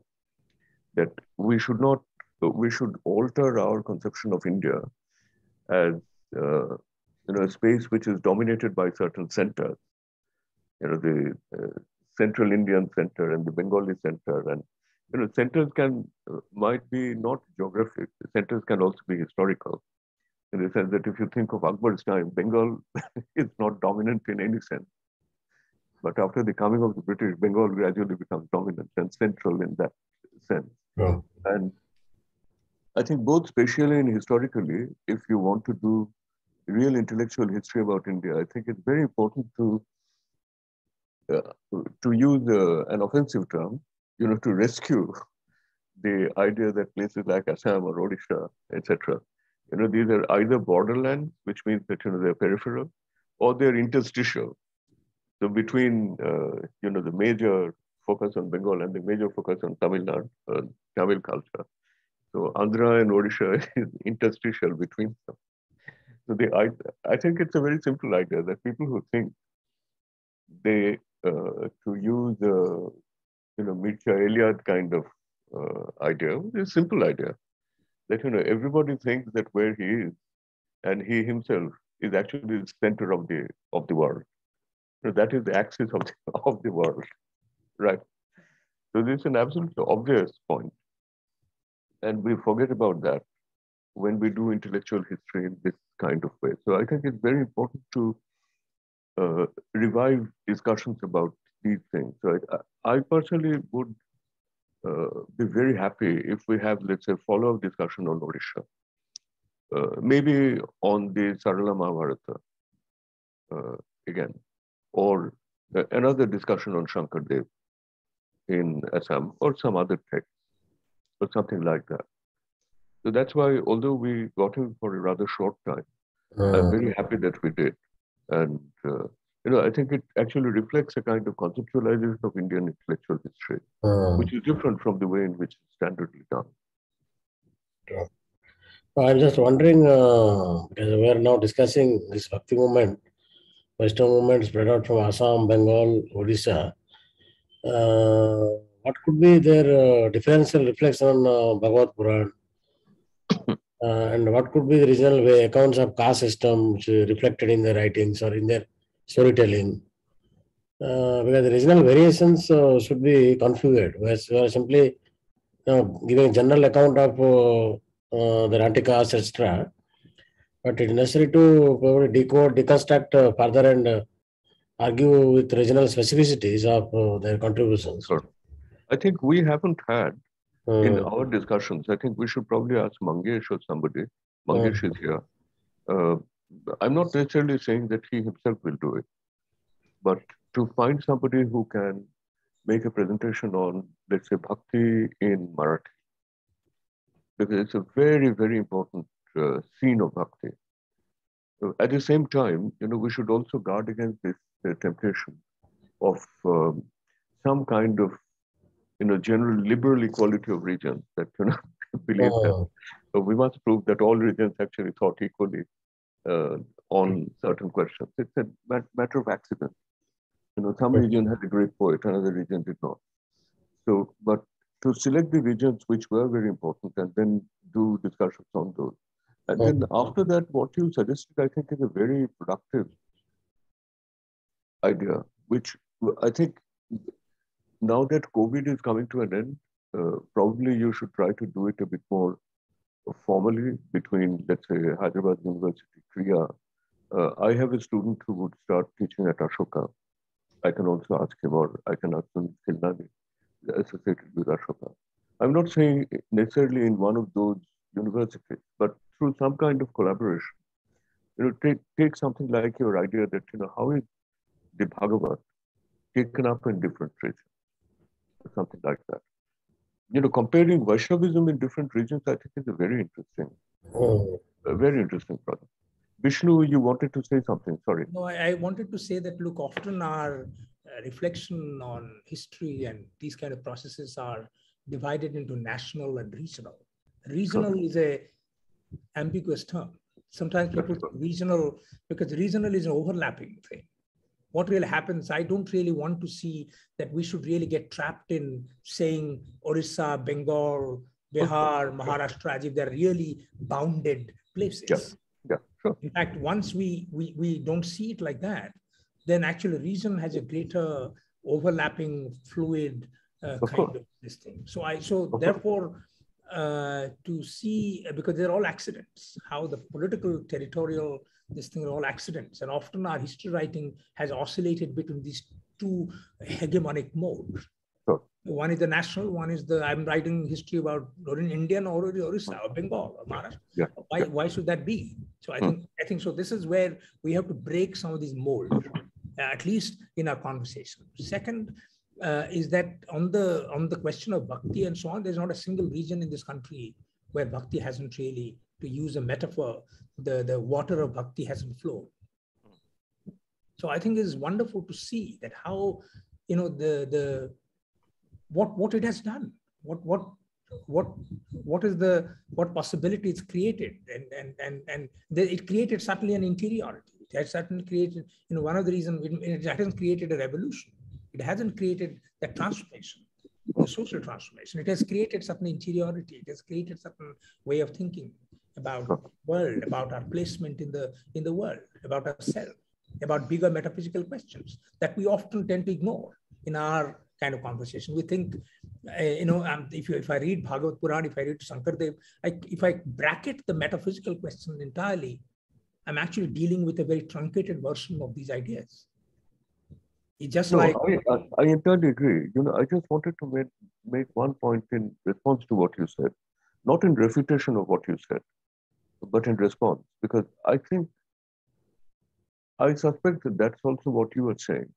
S2: that we should not, we should alter our conception of India as, uh, you know, a space which is dominated by certain centers, you know, the uh, Central Indian Center and the Bengali Center. And, you know, centers can, uh, might be not geographic, centers can also be historical in the sense that if you think of Akbar's time, Bengal is not dominant in any sense. But after the coming of the British, Bengal gradually becomes dominant and central in that sense. Oh. And I think both spatially and historically, if you want to do real intellectual history about India, I think it's very important to uh, to use uh, an offensive term, you know, to rescue the idea that places like Assam or Odisha, etc., you know, these are either borderlands, which means that, you know, they're peripheral, or they're interstitial. So between, uh, you know, the major focus on Bengal and the major focus on Tamil Nadu, uh, Tamil culture. So Andhra and Odisha is interstitial between them. So the, I, I think it's a very simple idea that people who think they, uh, to use, uh, you know, Mircea Eliade kind of uh, idea, it's a simple idea that you know everybody thinks that where he is and he himself is actually the center of the of the world. So that is the axis of the, of the world, right? So this is an absolutely obvious point, and we forget about that when we do intellectual history in this kind of way. So I think it's very important to uh, revive discussions about these things. So I, I personally would uh, be very happy if we have, let's say, follow-up discussion on Odisha. Uh, maybe on the Sarala Mahabharata uh, again, or another discussion on Shankardev in Assam or some other text or something like that. So that's why, although we got him for a rather short time, uh, I'm very happy that we did. And uh, you know, I think it actually reflects a kind of conceptualization of Indian intellectual history, uh, which is different from the way in which it's standardly done.
S4: I'm just wondering, uh, because we are now discussing this Bhakti movement, Western movement spread out from Assam, Bengal, Odisha. Uh, what could be their uh, differential reflection on uh, Bhagavad Puran? And what could be the regional way accounts of caste systems reflected in their writings or in their storytelling. Uh, because the regional variations uh, should be configured, whereas we are simply you know, giving a general account of uh, uh the Rantika, etc. But it is necessary to decode, deconstruct uh, further and uh, argue with regional specificities of their contributions.
S2: I think we haven't had uh, in our discussions. I think we should probably ask Mangesh or somebody. Mangesh uh, is here. Uh, I'm not necessarily saying that he himself will do it, but to find somebody who can make a presentation on, let's say, bhakti in Marathi, because it's a very, very important uh, scene of bhakti. At the same time, you know, we should also guard against this uh, temptation of um, some kind of, you know, general liberal equality of regions that, you know, believe oh. that. So we must prove that all regions actually thought equally uh, on certain questions. It's a matter of accident. You know, some region had a great poet, another region did not. So, but to select the regions which were very important and then do discussions on those. And then after that, what you suggested, I think, is a very productive idea, which I think now that COVID is coming to an end, uh, probably you should try to do it a bit more formally between, let's say, Hyderabad University, Krea. Uh, I have a student who would start teaching at Ashoka. I can also ask him, or I can ask him Khilnani, associated with Ashoka. I'm not saying necessarily in one of those universities, but through some kind of collaboration. You know, take, take something like your idea that, you know, how is the Bhagavad taken up in different regions, something like that you know, comparing Vaishnavism in different regions, I think is a very interesting, oh. a very interesting problem. Vishnu, you wanted to say something. Sorry.
S3: No, I, I wanted to say that look, often our uh, reflection on history and these kind of processes are divided into national and regional. Regional is a ambiguous term. Sometimes people regional because regional is an overlapping thing what really happens, I don't really want to see that we should really get trapped in saying Orissa, Bengal, Bihar, Maharashtra, as if they're really bounded places.
S2: Yeah. Yeah, sure.
S3: In fact, once we, we, we don't see it like that, then actually reason has a greater overlapping fluid uh, of kind course. of this thing. So I so of therefore uh, to see because they're all accidents how the political territorial this thing are all accidents. And often our history writing has oscillated between these two hegemonic modes. Sure. One is the national, one is the, I'm writing history about or in Indian or Orissa or Bengal or Maharashtra. Yeah. Why, yeah. why should that be? So I hmm. think, I think so this is where we have to break some of these molds, at least in our conversation. Second, uh, is that on the on the question of bhakti and so on, there's not a single region in this country where bhakti hasn't really to use a metaphor, the, the water of bhakti hasn't flowed. So I think it's wonderful to see that how, you know, the, the, what, what it has done, what, what, what, what is the, what possibility it's created and, and, and, and the, it created certainly an interiority. It has certainly created, you know, one of the reasons it, it hasn't created a revolution. It hasn't created that transformation the social transformation. It has created certain interiority. It has created certain way of thinking about world, about our placement in the, in the world, about ourselves, about bigger metaphysical questions that we often tend to ignore in our kind of conversation. We think, uh, you know, um, if, you, if I read Bhagavad Puran, if I read Shankardev, I, if I bracket the metaphysical question entirely, I'm actually dealing with a very truncated version of these ideas. It's just no, like
S2: I, I, I entirely agree. You know, I just wanted to make, make one point in response to what you said, not in refutation of what you said, but in response, because I think, I suspect that that's also what you were saying.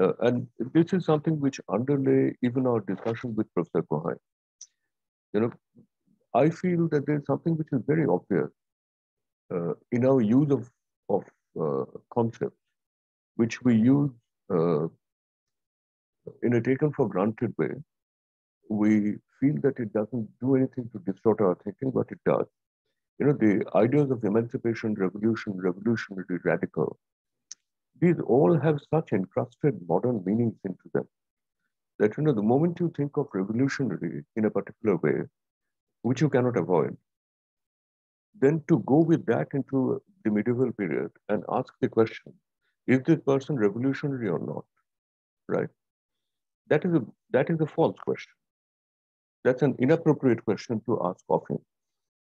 S2: Uh, and this is something which underlay even our discussion with Professor Gohain. You know, I feel that there's something which is very obvious uh, in our use of, of uh, concepts, which we use uh, in a taken for granted way. We feel that it doesn't do anything to distort our thinking, but it does you know, the ideas of emancipation, revolution, revolutionary, radical, these all have such encrusted modern meanings into them that, you know, the moment you think of revolutionary in a particular way, which you cannot avoid, then to go with that into the medieval period and ask the question, is this person revolutionary or not, right? That is a, that is a false question. That's an inappropriate question to ask of him.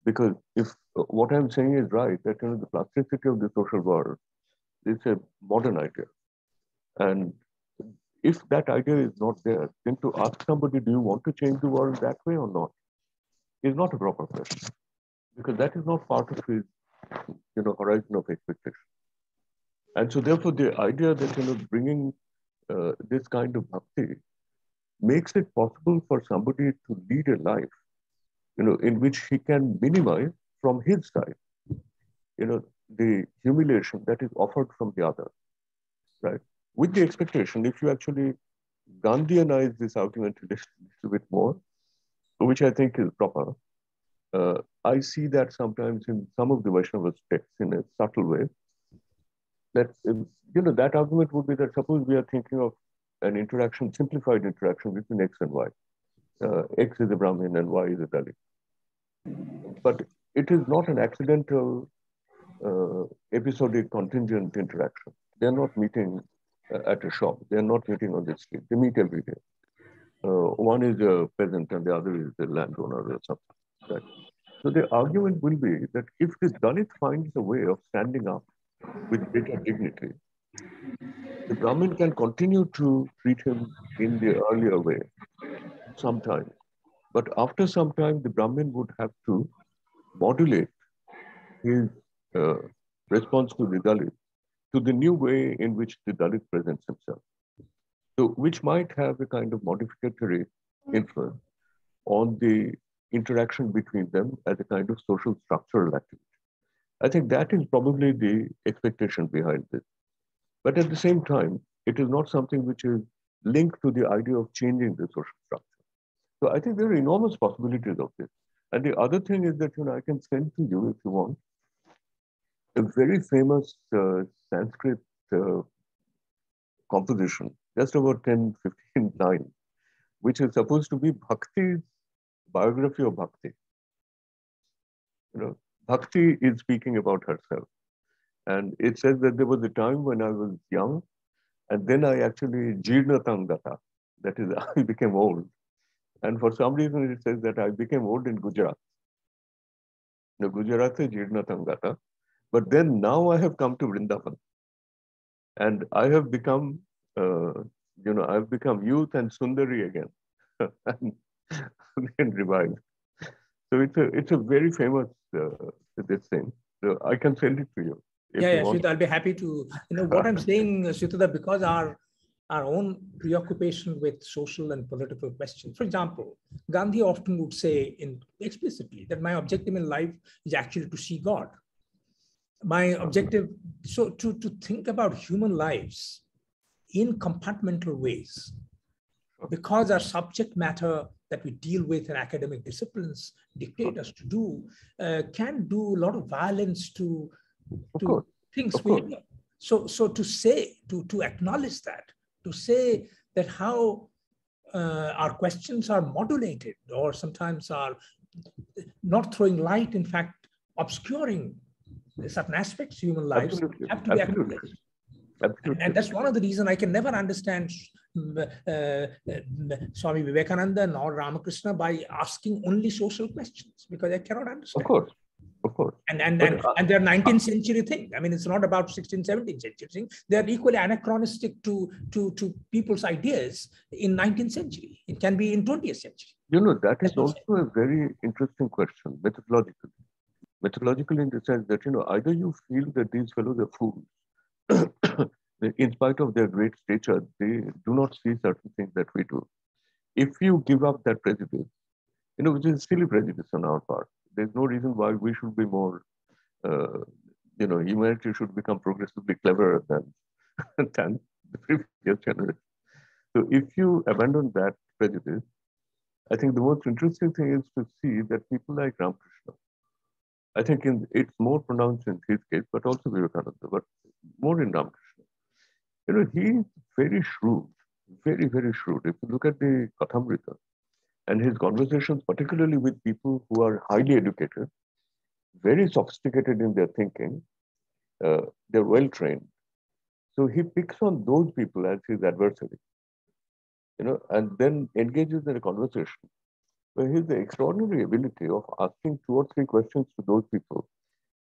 S2: Because if uh, what I'm saying is right, that you know, the plasticity of the social world is a modern idea. And if that idea is not there, then to ask somebody, do you want to change the world that way or not, is not a proper question. Because that is not part of his you know, horizon of expectation. And so therefore the idea that, you know, bringing uh, this kind of bhakti makes it possible for somebody to lead a life, you know, in which he can minimize from his side, you know, the humiliation that is offered from the other, right? With the expectation, if you actually Gandhianize this argument a little bit more, which I think is proper, uh, I see that sometimes in some of the Vaishnava texts in a subtle way. That you know that argument would be that suppose we are thinking of an interaction, simplified interaction between X and Y. Uh, X is a Brahmin and Y is a Dalit. But it is not an accidental, uh, episodic, contingent interaction. They are not meeting uh, at a shop. They are not meeting on the street. They meet every day. Uh, one is a peasant and the other is the landowner or something. Right? So the argument will be that if the Dalit finds a way of standing up with greater dignity, the Brahmin can continue to treat him in the earlier way sometimes. But after some time, the Brahmin would have to modulate his uh, response to the Dalit to the new way in which the Dalit presents himself. So, which might have a kind of modificatory influence on the interaction between them as a kind of social structural activity. I think that is probably the expectation behind this. But at the same time, it is not something which is linked to the idea of changing the social structure. So I think there are enormous possibilities of this. And the other thing is that you know I can send to you if you want a very famous uh, Sanskrit uh, composition, just about 10, 15 lines, which is supposed to be Bhakti's biography of Bhakti. You know, Bhakti is speaking about herself. And it says that there was a time when I was young, and then I actually Jirnatangata, that is, I became old. And for some reason, it says that I became old in Gujarat. The Gujarat is Jirnatangata. But then now I have come to Vrindavan. And I have become, uh, you know, I've become youth and Sundari again. and again revived. So it's a it's a very famous uh, this thing. So I can send it to you.
S3: Yeah, yeah, Shuta, I'll be happy to. You know what I'm saying, Shuta, because our our own preoccupation with social and political questions. For example, Gandhi often would say in explicitly that my objective in life is actually to see God. My objective, so to, to think about human lives in compartmental ways, because our subject matter that we deal with in academic disciplines dictate us to do uh, can do a lot of violence to, to things we do. So, so to say, to, to acknowledge that, to say that how uh, our questions are modulated or sometimes are not throwing light, in fact, obscuring certain aspects of human lives
S2: Absolutely.
S3: have to be
S2: Absolutely.
S3: acknowledged.
S2: Absolutely.
S3: And that's one of the reasons I can never understand uh, uh, Swami Vivekananda nor Ramakrishna by asking only social questions because I cannot understand.
S2: Of course, of course.
S3: And and and,
S2: uh,
S3: and they're 19th century thing. I mean, it's not about 16th, 17th century thing. They're equally anachronistic to to to people's ideas in 19th century. It can be in 20th century.
S2: You know, that is also a very interesting question, methodologically. Methodologically, in the sense that, you know, either you feel that these fellows are fools, in spite of their great stature, they do not see certain things that we do. If you give up that prejudice, you know, which is silly prejudice on our part, there's no reason why we should be more, uh, you know, humanity should become progressively cleverer than, than the previous generation. So if you abandon that prejudice, I think the most interesting thing is to see that people like Ramakrishna, I think in, it's more pronounced in his case, but also Vivekananda, but more in Ramakrishna. You know, he's very shrewd, very, very shrewd. If you look at the Kathamrita and his conversations, particularly with people who are highly educated, very sophisticated in their thinking, uh, they're well trained. So he picks on those people as his adversary, you know, and then engages in a conversation where he has the extraordinary ability of asking two or three questions to those people.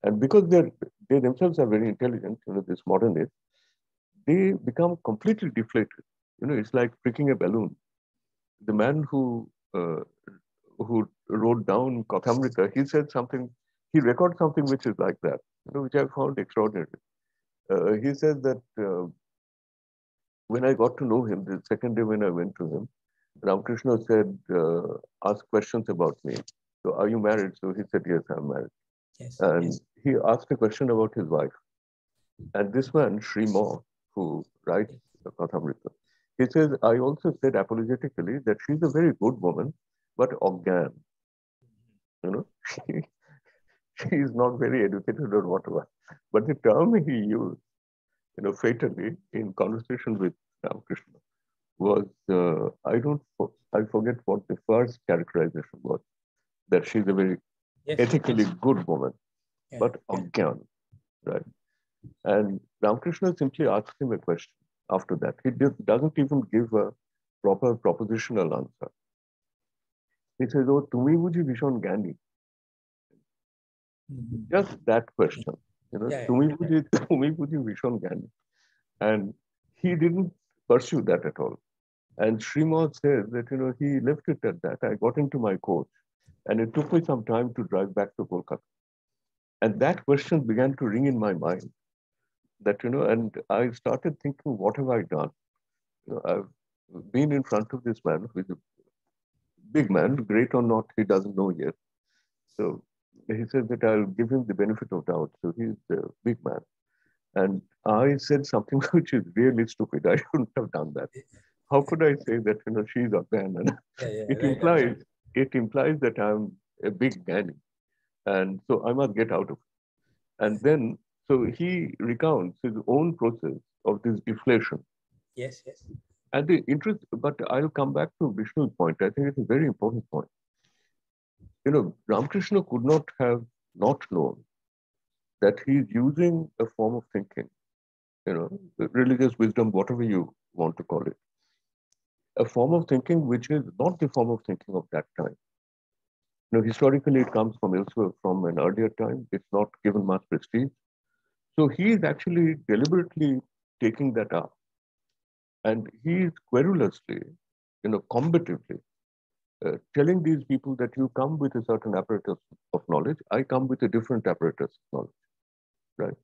S2: And because they're, they themselves are very intelligent, you know, this modernists, they become completely deflated. You know, it's like pricking a balloon. The man who uh, who wrote down Kathamrita, he said something, he recorded something which is like that, you know, which I found extraordinary. Uh, he said that uh, when I got to know him, the second day when I went to him, Ramakrishna said, uh, ask questions about me. So are you married? So he said, yes, I'm married. Yes, and yes. he asked a question about his wife. And this man, Sri Ma, who writes the Kathamrita, he says, I also said apologetically that she's a very good woman, but organ. You know, she, she is not very educated or whatever. But the term he used, you know, fatally in conversation with Ramakrishna was, uh, I don't, I forget what the first characterization was, that she's a very yes, ethically yes. good woman, yeah. but organ, right? And Ramakrishna simply asked him a question after that. He doesn't even give a proper propositional answer. He says, Oh, Tumi Buji Vishon Gandhi. Mm-hmm. Just that question. You know, yeah, Tumi Buji, Tumi Buji Vishon Gandhi. And he didn't pursue that at all. And Srimad says that, you know, he left it at that. I got into my coach and it took me some time to drive back to Kolkata. And that question began to ring in my mind that, you know, and I started thinking, what have I done? You know, I've been in front of this man who is a big man, great or not, he doesn't know yet. So he said that I'll give him the benefit of doubt. So he's a big man. And I said something which is really stupid. I shouldn't have done that. How could I say that, you know, she's a man? And yeah, yeah, it right, implies right. it implies that I'm a big man. And so I must get out of it. And then so he recounts his own process of this deflation.
S3: Yes, yes.
S2: And the interest, but I'll come back to Vishnu's point. I think it's a very important point. You know, Ramakrishna could not have not known that he's using a form of thinking, you know, religious wisdom, whatever you want to call it, a form of thinking which is not the form of thinking of that time. You know, historically, it comes from elsewhere, from an earlier time. It's not given much prestige. So he is actually deliberately taking that up and he is querulously, you know, combatively uh, telling these people that you come with a certain apparatus of knowledge, I come with a different apparatus of knowledge, right?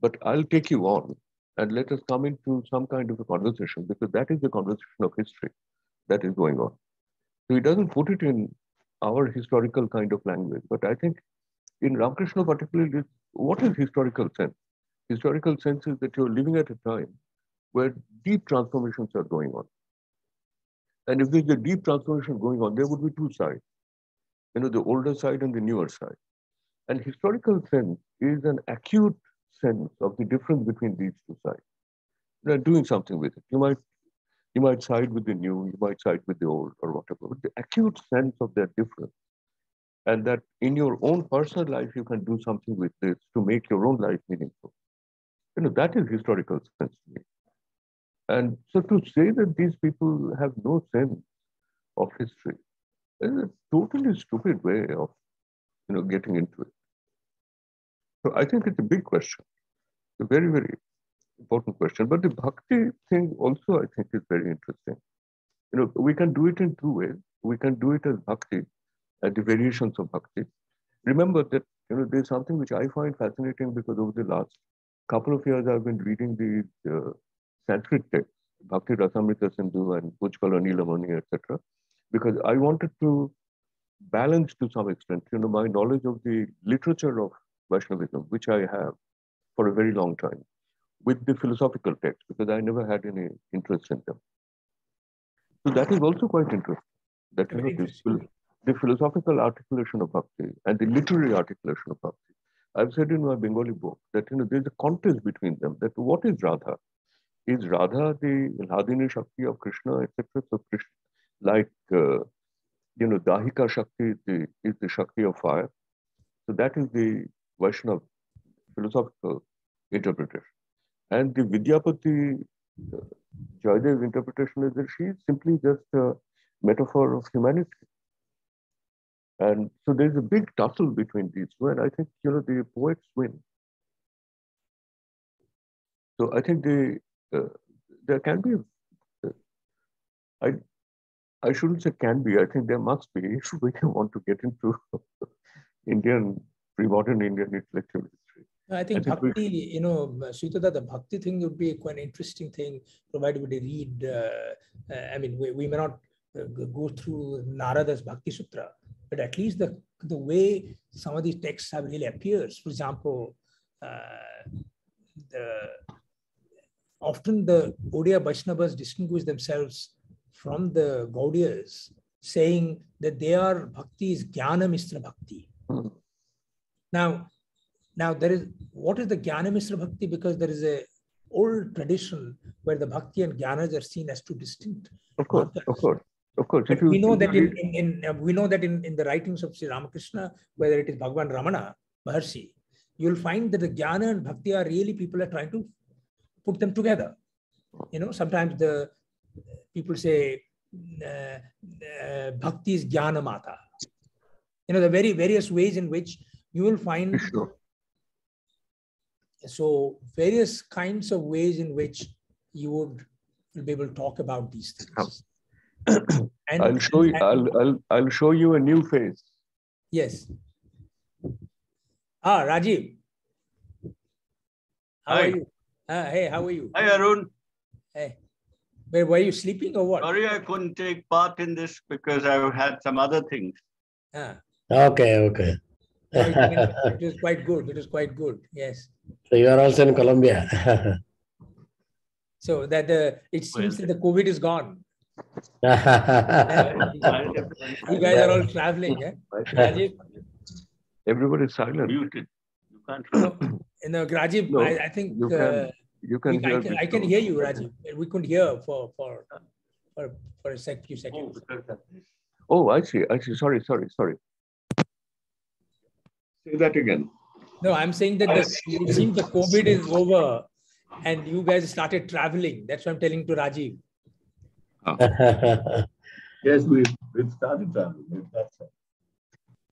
S2: But I'll take you on and let us come into some kind of a conversation because that is the conversation of history that is going on. So he doesn't put it in our historical kind of language, but I think in Ramakrishna particularly, what is historical sense? Historical sense is that you're living at a time where deep transformations are going on. And if there's a deep transformation going on, there would be two sides. You know, the older side and the newer side. And historical sense is an acute sense of the difference between these two sides. You're doing something with it. You might you might side with the new, you might side with the old or whatever. But the acute sense of that difference. And that in your own personal life, you can do something with this to make your own life meaningful. You know, that is historical sense to me. And so to say that these people have no sense of history is a totally stupid way of you know, getting into it. So I think it's a big question, a very, very important question. But the bhakti thing also I think is very interesting. You know, we can do it in two ways. We can do it as bhakti, as the variations of bhakti. Remember that you know there's something which I find fascinating because over the last couple of years I've been reading these uh, Sanskrit texts, Bhakti Rasamrita Sindhu and Ujjvala Nilamani, etc., because I wanted to balance to some extent, you know, my knowledge of the literature of Vaishnavism, which I have for a very long time, with the philosophical texts, because I never had any interest in them. So that is also quite interesting. That you know, this, the philosophical articulation of bhakti and the literary articulation of bhakti. I've said in my Bengali book that you know there's a contest between them. That what is Radha? is Radha the Hladini Shakti of Krishna, etc. So Krishna, like uh, you know, Dahika Shakti is the, is the Shakti of fire. So that is the Vaishnava philosophical interpretation. And the Vidyapati uh, Jayadev's interpretation is that she is simply just a metaphor of humanity. And so there's a big tussle between these two, and I think you know the poets win. So I think the uh, there can be, uh, I, I shouldn't say can be, I think there must be, if we want to get into Indian, pre-modern Indian intellectual history.
S3: I think, I think bhakti, we, you know, Sritadha, the bhakti thing would be quite an interesting thing, provided we read, uh, uh, I mean, we, we may not go through Narada's Bhakti Sutra, but at least the, the way some of these texts have really appears. For example, uh, the, often the Gaudiya Vaishnavas distinguish themselves from the Gaudiyas, saying that their bhakti is Jnana Misra Bhakti. Hmm. Now, now there is what is the Jnana Misra Bhakti? Because there is a old tradition where the bhakti and jnanas are seen as two distinct.
S2: Of course, of course. Of course,
S3: you, we know that in, in, in uh, we know that in, in the writings of Sri Ramakrishna, whether it is Bhagavan Ramana, Maharshi, you'll find that the jnana and bhakti are really people are trying to put them together. You know, sometimes the people say uh, uh, bhakti is jnana mata. You know, the very various ways in which you will find. Sure. So various kinds of ways in which you would be able to talk about these things.
S2: and, I'll show you. I'll, I'll I'll show you a new face.
S3: Yes. Ah, Rajiv. How
S6: Hi.
S3: are you? Ah, hey, how are you?
S6: Hi, Arun.
S3: Hey. Where, were you sleeping or what?
S6: Sorry, I couldn't take part in this because I had some other things.
S3: Ah.
S4: Okay, okay.
S3: it is quite good. It is quite good. Yes.
S4: So you are also in Columbia.
S3: so that uh, it seems well, that the COVID is gone. you guys are all traveling, eh?
S2: Everybody is silent.
S6: Muted. You can't.
S3: No, no Rajiv, no, I, I, think
S2: you can, uh, you can
S3: we, I, can, I can hear you, Rajiv. We couldn't hear for for for, for a sec, few seconds.
S2: Oh, I see. I see. Sorry, sorry, sorry. Say that again.
S3: No, I'm saying that the, it seems the COVID is over and you guys started traveling. That's what I'm telling to Rajiv.
S6: yes, we we've started traveling. That's it.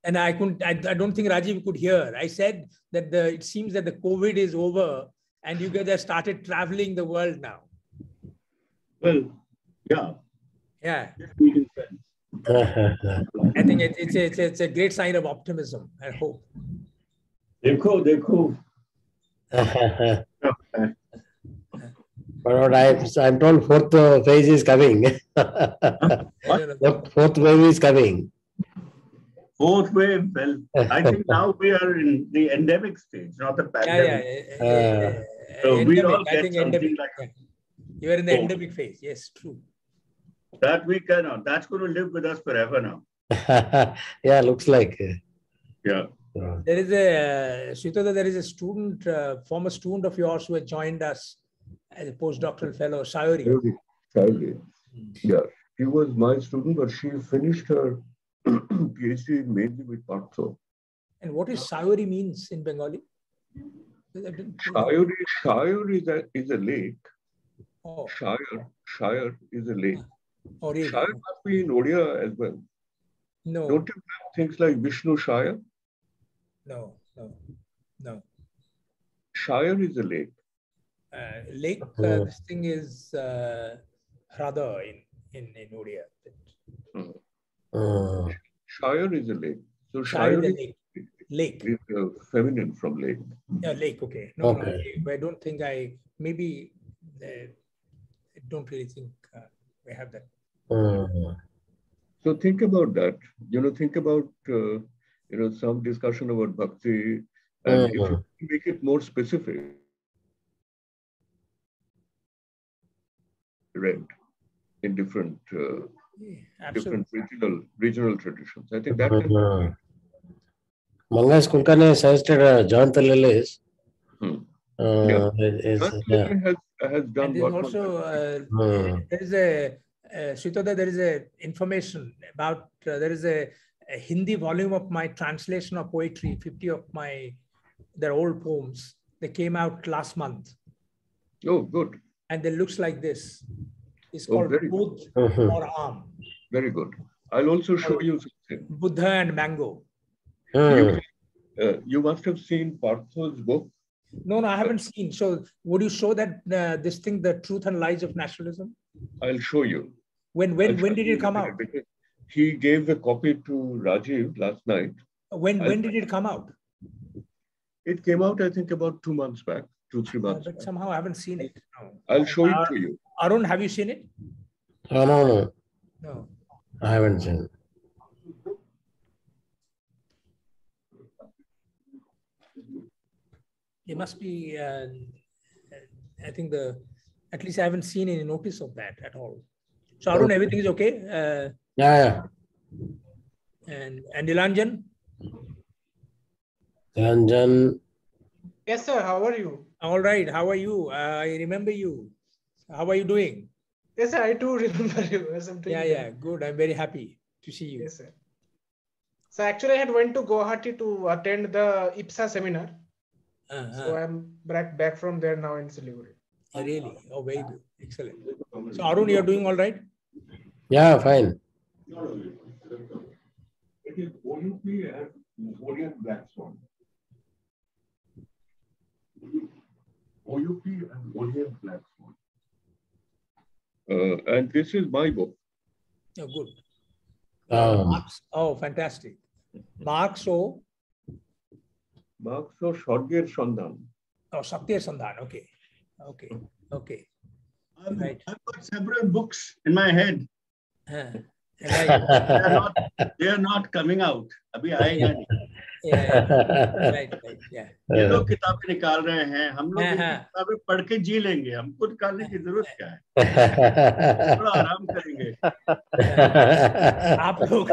S3: And I couldn't. I, I don't think Rajiv could hear. I said that the it seems that the COVID is over, and you guys have started traveling the world now.
S6: Well, yeah.
S3: Yeah. I think it, it's, a, it's, a, it's a great sign of optimism and hope.
S6: Dekho, dekho.
S4: But what I, I'm told fourth phase is coming. the fourth wave is coming.
S6: Fourth wave, well, I think now we are in the endemic stage, not the pandemic.
S3: Yeah, yeah, yeah. Uh, so we all get something endemic, like yeah. You are in the endemic phase. Yes, true.
S6: That we cannot. That's going to live with us forever now.
S4: yeah, looks like.
S6: Yeah.
S3: There is a, uh, Sritadha, there is a student, uh, former student of yours who has joined us as a postdoctoral fellow, Sayuri.
S2: Sayuri. Hmm. Yeah, she was my student, but she finished her PhD mainly with Partho.
S3: And what is Sayuri means in Bengali?
S2: Sayuri, Sayur is a, is a lake.
S3: Oh.
S2: Shire, Shire is a lake.
S3: Oh, really?
S2: Shire must be in Odia as well.
S3: No.
S2: Don't you have things like Vishnu Shire?
S3: No, no, no.
S2: Shire is a lake.
S3: Uh, lake, uh, this thing is uh, Hrada in, in, in Odia.
S2: Uh, Shire is a lake. So Shire,
S3: Shire is, lake. Lake.
S2: Is uh, feminine from lake.
S3: Yeah, lake. Okay. No, okay. no. I don't think I maybe. Uh, I don't really think uh, we have that.
S4: Uh,
S2: so think about that. You know, think about uh, you know some discussion about bhakti, and if you make it more specific, read in different uh, different regional regional traditions. I think that. Can...
S4: Mangesh Kulkarni suggested uh, Jonathan Lillis.
S2: Hmm. Uh, yeah.
S4: Is,
S2: yeah. Has, has done
S3: and also uh, hmm. there is a uh, Sritadha, there is a information about uh, there is a, a, Hindi volume of my translation of poetry, 50 of my their old poems. They came out last month.
S2: Oh, good.
S3: And it looks like this. It's oh, called Both or Arm.
S2: Very good. I'll also show you something.
S3: Buddha and Mango.
S2: You, uh, you must have seen Partho's book.
S3: No, no, I haven't seen. So, would you show that uh, this thing, the truth and lies of nationalism?
S2: I'll show you.
S3: When when when did it come out?
S2: He gave the copy to Rajiv last night.
S3: When I'll, when did it come out?
S2: It came out, I think, about two months back, two three months.
S3: but somehow I haven't seen it. No.
S2: I'll show uh, it to you.
S3: Arun, have you seen it?
S4: No, no, no.
S3: No.
S4: I haven't seen.
S3: It It must be. Uh, I think the at least I haven't seen any notice of that at all. So Arun, everything is okay. Uh,
S4: yeah, yeah.
S3: And and Nilanjan.
S4: Nilanjan.
S7: Yes, sir. How are you?
S3: All right. How are you? Uh, I remember you. How are you doing?
S7: Yes, sir. I too remember you.
S3: yeah, yeah. Good. I'm very happy to see you.
S7: Yes, sir. So actually, I had went to Guwahati to attend the IPSA seminar. Uh-huh. So I'm back back from there now in Siliguri.
S3: Oh, really? Oh, very good. Excellent. So Arun, you're doing all right?
S4: Yeah, fine.
S2: It is OUP and Orient Black Swan. OUP and Orient Black Swan. Uh, and this is my book.
S3: Oh, good.
S4: Um,
S3: Marx, oh, fantastic. Marx O.
S2: Marx O Swargyer Sandhan.
S3: Oh, Satyer Sandhan. Okay. Okay. Okay.
S6: Um, right. I've got several books in my head.
S3: Uh,
S6: they are not coming out. अभी आएगा नहीं. ये लोग किताबें निकाल रहे हैं हम लोग किताबें पढ़ के जी लेंगे हमको निकालने की ज़रूरत क्या है? थोड़ा आराम करेंगे।
S3: आप लोग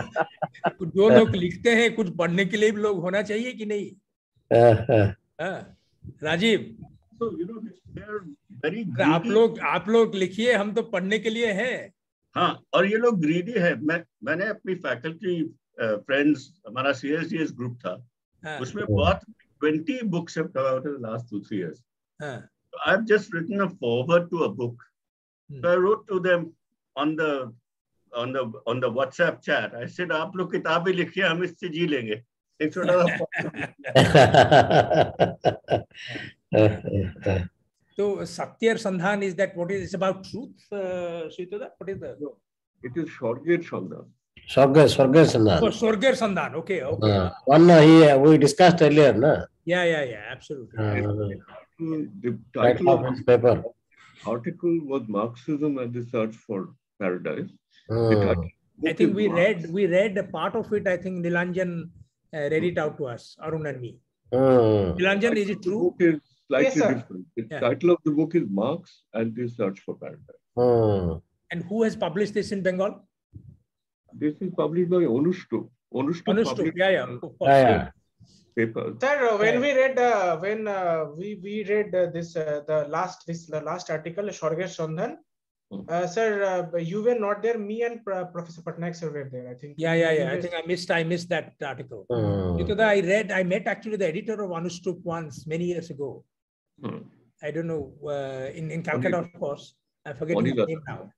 S3: जो लोग लिखते हैं कुछ पढ़ने के लिए भी लोग होना चाहिए कि नहीं? Rajiv.
S6: So you know they're
S3: आप लोग आप लोग लिखिए हम तो पढ़ने के लिए हैं।
S6: हाँ और ये लोग ग्रीडी है। मैं मैंने अपनी फैकल्टी फ्रेंड्स हमारा सीएसडीएस ग्रुप था हाँ. उसमें बहुत twenty books have come out in last two three years I have just written a foreword to a book I wrote to them on the आप लोग किताब भी लिखिए हम इससे जी लेंगे। एक छोटा सा
S3: So Satyar Sandhan is that what is it's about truth, uh, What is the? No,
S2: it is Swargyer Sandhan.
S4: Swargyer, Swargyer Sandhan.
S3: Oh, Swargyer Sandhan. Okay, okay. Uh,
S4: one uh, he, uh, we discussed earlier, no?
S3: Yeah, yeah, yeah, absolutely.
S2: Uh, the title of his
S4: paper
S2: article was Marxism and the Search for Paradise.
S4: Uh,
S3: I think we Marx. read we read a part of it. I think Nilanjan uh, read it out to us, Arun and me.
S4: Uh,
S3: Nilanjan, is it true?
S2: Book is slightly yes, different. The yeah. title of the book is Marx and the Search for Paradise.
S4: Uh,
S3: and who has published this in Bengal?
S2: This is published by Anushtup. Anushtup,
S3: Anushtup yeah, yeah.
S4: yeah, yeah.
S2: Papers.
S7: Sir, uh, when we read uh, when uh, we we read uh, this uh, the last this the last article, Swargyer Sandhan, hmm. uh, sir, uh, you were not there. Me and Professor Patnaik sir were there. I think.
S3: Yeah, yeah, yeah. I think I missed. I missed that article
S4: mm.
S3: because I read. I met actually the editor of Anushtup once many years ago.
S2: Hmm.
S3: I don't know in in Calcutta, of course. I forget his name now.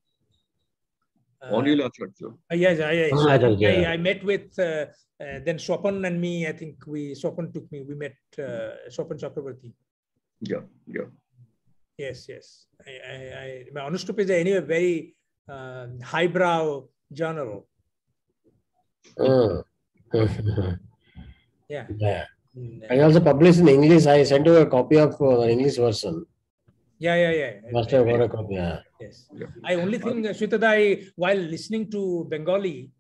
S2: Anil Acharya.
S3: Uh, yes, I, I, I, I, met with uh, uh, then Swapan and me. I think we Swapan took me. We met uh, Swapan Chakrabarti.
S2: Yeah, yeah.
S3: Yes, yes. I, I, I Anushtup is anyway very uh, highbrow journal.
S4: Uh.
S3: yeah.
S4: yeah. Mm, I also published in English. I sent you a copy of uh, English version.
S3: Yeah, yeah, yeah.
S4: Must have got a copy. Yeah.
S3: Yes. Yeah. I only think, Shwetada, while listening to Bengali,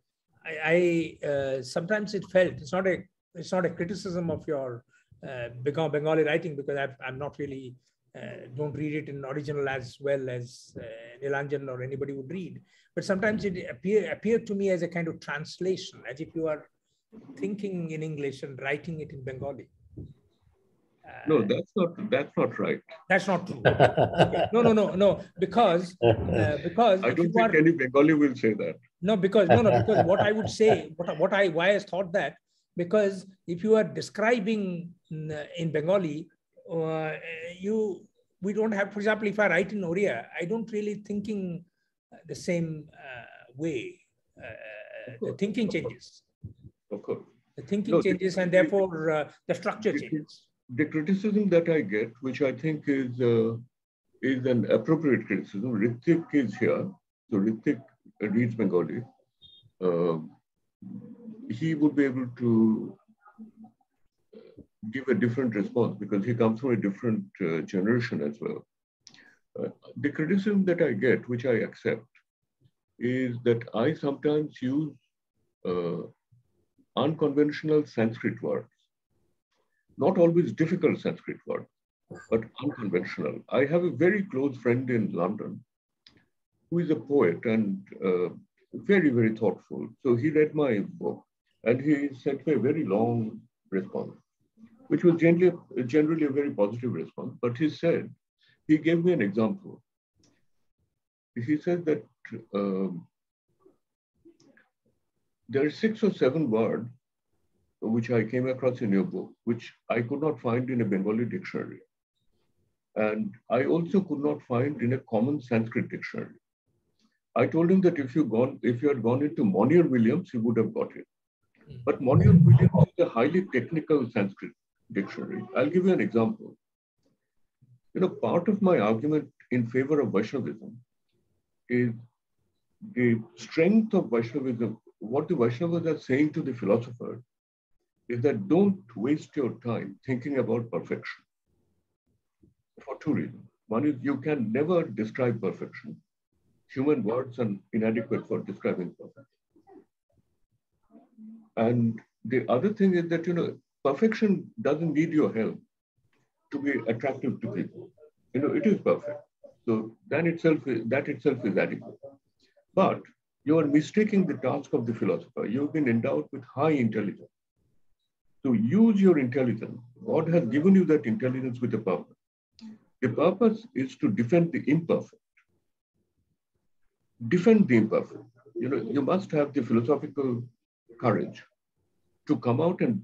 S3: I, I uh, sometimes it felt it's not a it's not a criticism of your uh, Bengali writing because i am not really uh, don't read it in original as well as uh, Nilanjan or anybody would read. But sometimes it appear appeared to me as a kind of translation, as if you are thinking in English and writing it in Bengali
S2: no, that's not that's not right.
S3: That's not true. no, no, no, no. Because uh, because
S2: I don't think are, any Bengali will say that.
S3: No, because no, no. Because what I would say, what what I why I thought that because if you are describing in Bengali, uh, you we don't have. For example, if I write in Oriya, I don't really thinking the same uh, way. Uh, the thinking changes.
S2: Of.
S3: The thinking no, changes, and therefore uh, the structure changes
S2: the criticism that I get, which I think is uh, is an appropriate criticism. Ritik is here, so Ritik reads Bengali. Uh, he would be able to give a different response because he comes from a different uh, generation as well. Uh, the criticism that I get, which I accept, is that I sometimes use uh, unconventional Sanskrit words, not always difficult Sanskrit words, but unconventional. I have a very close friend in London who is a poet and uh, very, very thoughtful. So he read my book and he sent me a very long response, which was generally, generally a very positive response. But he said, he gave me an example. He said that um, there are six or seven words which I came across in your book, which I could not find in a Bengali dictionary. And I also could not find in a common Sanskrit dictionary. I told him that if you gone, if you had gone into Monier Williams, he would have got it. But Monier Williams is a highly technical Sanskrit dictionary. I'll give you an example. You know, part of my argument in favor of Vaishnavism is the strength of Vaishnavism. What the Vaishnavas are saying to the philosopher is that don't waste your time thinking about perfection for two reasons. One is you can never describe perfection. Human words are inadequate for describing perfection. And the other thing is that, you know, perfection doesn't need your help to be attractive to people. You know, it is perfect. So that itself, is, that itself is adequate. But you are mistaking the task of the philosopher. You've been endowed with high intelligence. To use your intelligence, God has given you that intelligence with a purpose. The purpose is to defend the imperfect. Defend the imperfect. You know, you must have the philosophical courage to come out and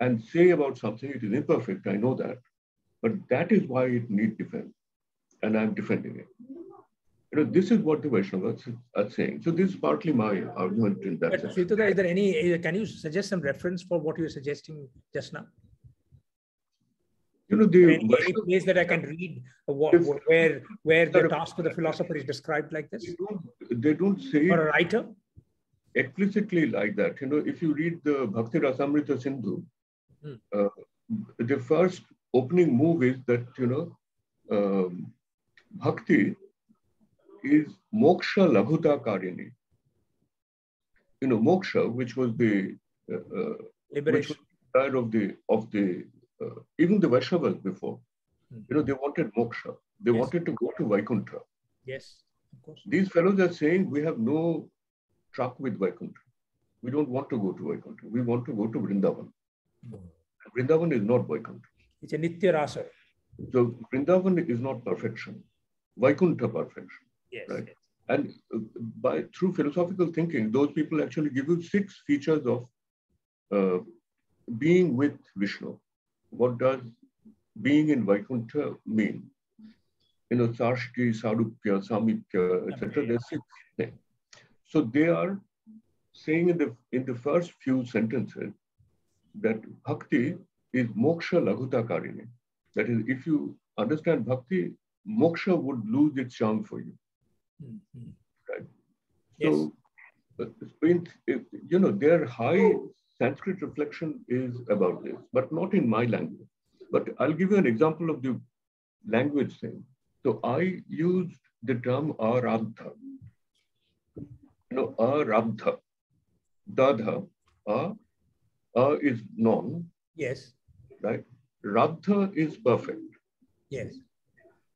S2: and say about something it is imperfect. I know that, but that is why it needs defense, and I'm defending it. You know, this is what the Vaishnavas are saying. So this is partly my argument in that.
S3: But is there any? Can you suggest some reference for what you're suggesting just now?
S2: You know, the
S3: any, any place that I can read where where the task of the philosopher is described like this?
S2: They don't, they don't say
S3: or a writer
S2: explicitly like that. You know, if you read the Bhakti Rasamrita Sindhu, hmm. uh, the first opening move is that you know, um, Bhakti is moksha laghuta karini. You know, moksha, which was the uh, uh
S3: liberation
S2: which was of the of the uh, even the Vaishnavas before, mm. you know, they wanted moksha. They yes. wanted to go to Vaikuntha.
S3: Yes, of course.
S2: These fellows are saying we have no truck with Vaikuntha. We don't want to go to Vaikuntha. We want to go to Vrindavan. Mm. Vrindavan is not Vaikuntha.
S3: It's a Nitya Rasa.
S2: So Vrindavan is not perfection. Vaikuntha perfection.
S3: Yes.
S2: Right? And uh, by through philosophical thinking, those people actually give you six features of uh, being with Vishnu what does being in Vaikuntha mean? You know, Sarshti, Sarupya, Samipya, etc. There's six things. So they are saying in the in the first few sentences that bhakti is moksha laghuta karini. That is, if you understand bhakti, moksha would lose its charm for you. Mm-hmm. Right?
S3: Yes.
S2: So, uh, in, you know, their high Sanskrit reflection is about this, but not in my language. But I'll give you an example of the language thing. So I used the term arabdha. You know, arabdha. Dadha, a, a is non.
S3: Yes.
S2: Right? Rabdha is perfect.
S3: Yes.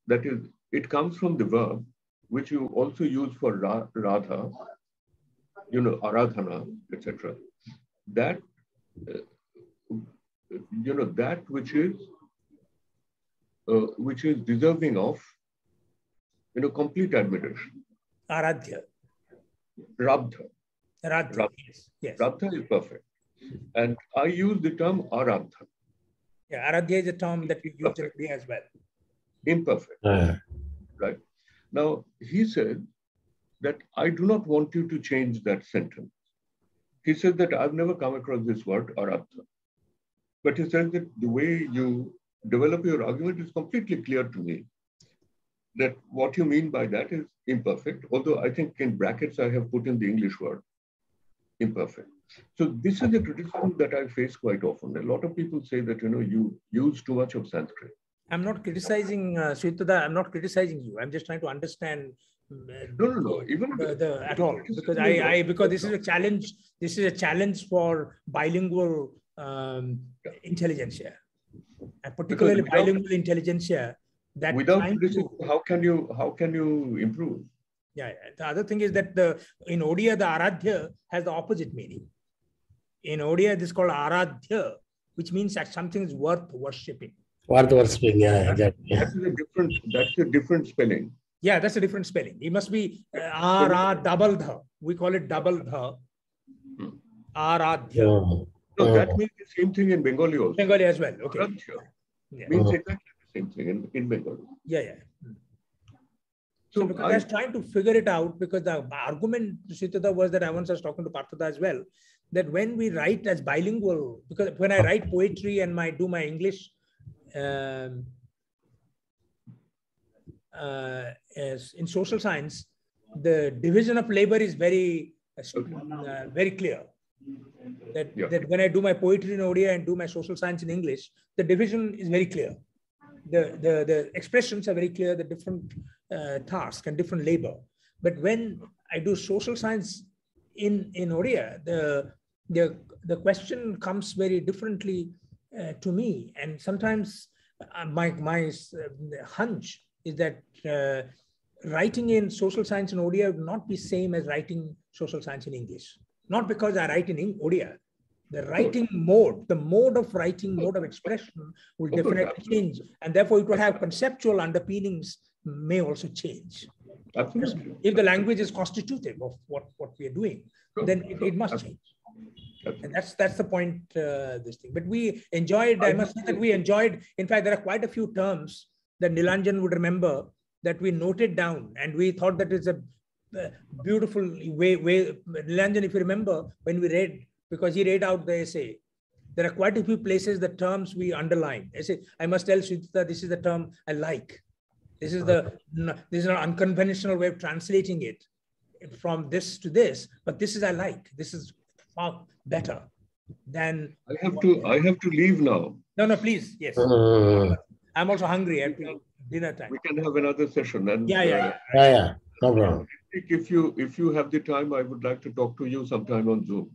S2: That is, it comes from the verb, which you also use for ra, radha, you know, aradhana, etc that uh, you know that which is uh, which is deserving of you know complete admiration.
S3: Aradhya.
S2: Rabdha.
S3: Radha. Rabdha. Yes. yes.
S2: Rabdha is perfect. And I use the term Aradha.
S3: Yeah, Aradhya is a term that we use in as well.
S2: Imperfect. Uh. Right. Now, he said that I do not want you to change that sentence. He said that I've never come across this word, aratha. But he said that the way you develop your argument, is completely clear to me that what you mean by that is imperfect, although I think in brackets I have put in the English word imperfect. So this is a criticism that I face quite often. A lot of people say that, you know, you use too much of Sanskrit.
S3: I'm not criticizing uh, I'm not criticizing you. I'm just trying to understand uh,
S2: No, no, no. Even
S3: the, the, at all because I, I because this is a challenge. This is a challenge for bilingual um, intelligentsia, and particularly
S2: without-
S3: bilingual intelligentsia. That
S2: without
S3: to-
S2: how can you how can you improve?
S3: yeah, yeah. The other thing is that the in Odia the Aradhya has the opposite meaning. In Odia, this is called Aradhya, which means that something is worth worshipping.
S4: Worth worshipping, yeah, exactly. Yeah.
S2: That is a different that's a different spelling.
S3: Yeah, that's a different spelling. It must be uh, R double dha. We call it double dha.
S2: Hmm.
S3: Aradhya.
S4: Yeah.
S2: No,
S4: Oh.
S2: that means the same thing in Bengali also.
S3: Bengali as well. Okay.
S2: Aradhya
S3: Yeah,
S2: means
S4: Oh.
S2: exactly the same thing in, in Bengali.
S3: yeah. yeah. Hmm.
S2: So
S3: So because I,
S2: I,
S3: was trying to figure it out because the argument Sritada was that I once was talking to Partha as well, that when we write as bilingual, because when I write poetry and my do my English um, uh, as in social science, the division of labor is very uh, uh, very clear. That,
S2: Yeah.
S3: that when I do my poetry in Odia and do my social science in English, the division is very clear. The, the, the expressions are very clear, the different uh, task and different labor. But when I do social science in, in Odia, the, the, the question comes very differently uh, to me. And sometimes uh, my, my uh, hunch is that uh, writing in social science in Odia would not be same as writing social science in English. Not because I write in Odia, the writing mode, the mode of writing, mode of expression will definitely change. And therefore it will have conceptual underpinnings may also change.
S2: absolutely.
S3: If the language is constitutive of what, what we are doing, then it, it must change. And that's that's the point, uh, this thing. But we enjoyed, I must say that we enjoyed, in fact, there are quite a few terms that Nilanjan would remember that we noted down and we thought that it's a uh, beautiful way, way. Nilanjan, if you remember, when we read, because he read out the essay, there are quite a few places the terms we underline. I say, I must tell Sudhita, this is the term I like. This is the this is an unconventional way of translating it from this to this, but this is I like. This is far better than
S2: I have to I have to leave now.
S3: no, no, please, yes.
S4: Mm.
S3: I'm also hungry. I have dinner time.
S2: We can have another session. And
S3: Yeah, yeah, yeah.
S4: Yeah, yeah, no problem.
S2: If you if you have the time, I would like to talk to you sometime on Zoom.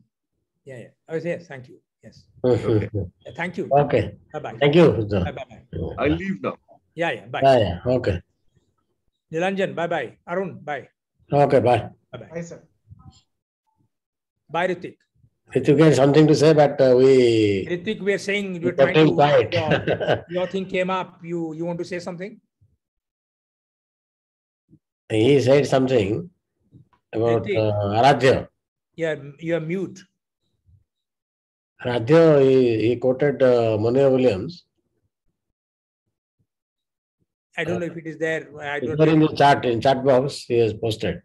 S3: Yeah, yeah. Oh, yes, thank you. Yes.
S2: Okay.
S3: Uh, Thank you.
S4: Okay,
S3: Bye bye.
S4: thank you.
S3: Bye bye. bye.
S2: I leave now.
S3: Yeah, yeah. Bye.
S4: Yeah, yeah, okay.
S3: Nilanjan, bye bye. Arun, bye.
S4: Okay, bye.
S3: Bye bye.
S7: Bye, sir.
S3: Bye, Ritik.
S4: If you get something to say, but uh, we
S3: Ritik, we are saying you're trying to.
S4: quiet.
S3: Your, your thing came up. You you want to say something?
S4: He said something about
S3: Ritik.
S4: uh, Aradhya.
S3: Yeah, you are mute.
S4: Aradhya, he, he quoted uh, Monier Williams.
S3: I don't know if it is there. I don't
S4: there in the chat, in chat box, he has posted.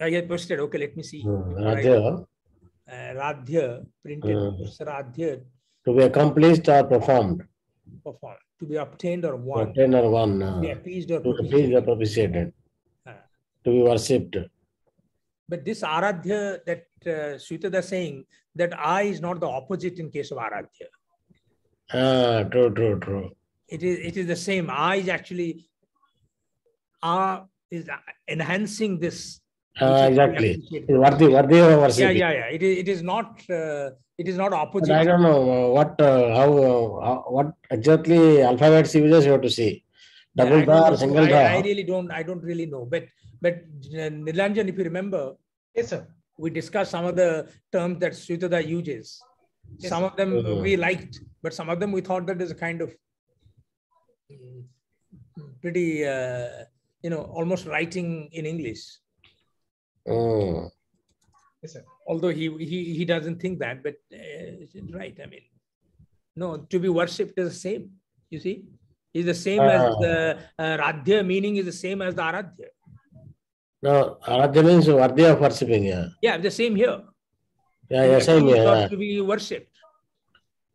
S3: I get posted. Okay, let me see.
S4: Hmm. Aradhya,
S3: Uh, Radhya, printed.
S4: Hmm.
S3: Radhya,
S4: to be accomplished or performed,
S3: perform. To be obtained or won.
S4: obtain or won,
S3: To be appeased or
S4: to
S3: propitiated.
S4: please or propitiated,
S3: Ah.
S4: to be worshipped.
S3: But this Aradhya that uh, is saying that I is not the opposite in case of Aradhya.
S4: Ah, true, true, true.
S3: It is it is the same. I is actually A is enhancing this.
S4: Ah,
S3: which is to be
S4: exactly.
S3: appreciated.
S4: Worthy, worthy of
S3: Yeah,
S4: worship.
S3: yeah, yeah. It is it is not uh, it is not
S4: But
S3: opposite.
S4: I don't know uh, what, uh, how, uh, how- what exactly alphabets he uses, you have to see. Double
S3: I don't
S4: bar, single
S3: I, I really don't I don't really know. But but uh, Nilanjan, if you remember,
S7: Yes, sir.
S3: we discussed some of the terms that Switada uses.
S7: Yes,
S3: some of them
S4: Mhm.
S3: we liked, but some of them we thought that is a kind of mm, pretty, uh, you know, almost writing in English.
S4: Mm.
S7: Yes, sir.
S3: Although he he he doesn't think that, but uh, right. I mean, no, to be worshipped is the same. You see, is the same as
S4: Ah.
S3: the uh, Radhya meaning is the same as the Aradhya.
S4: No, Aradhya means worthy of worshipping, yeah.
S3: Yeah, the same here.
S4: Yeah, yeah, same here. Yeah.
S3: To be worshipped.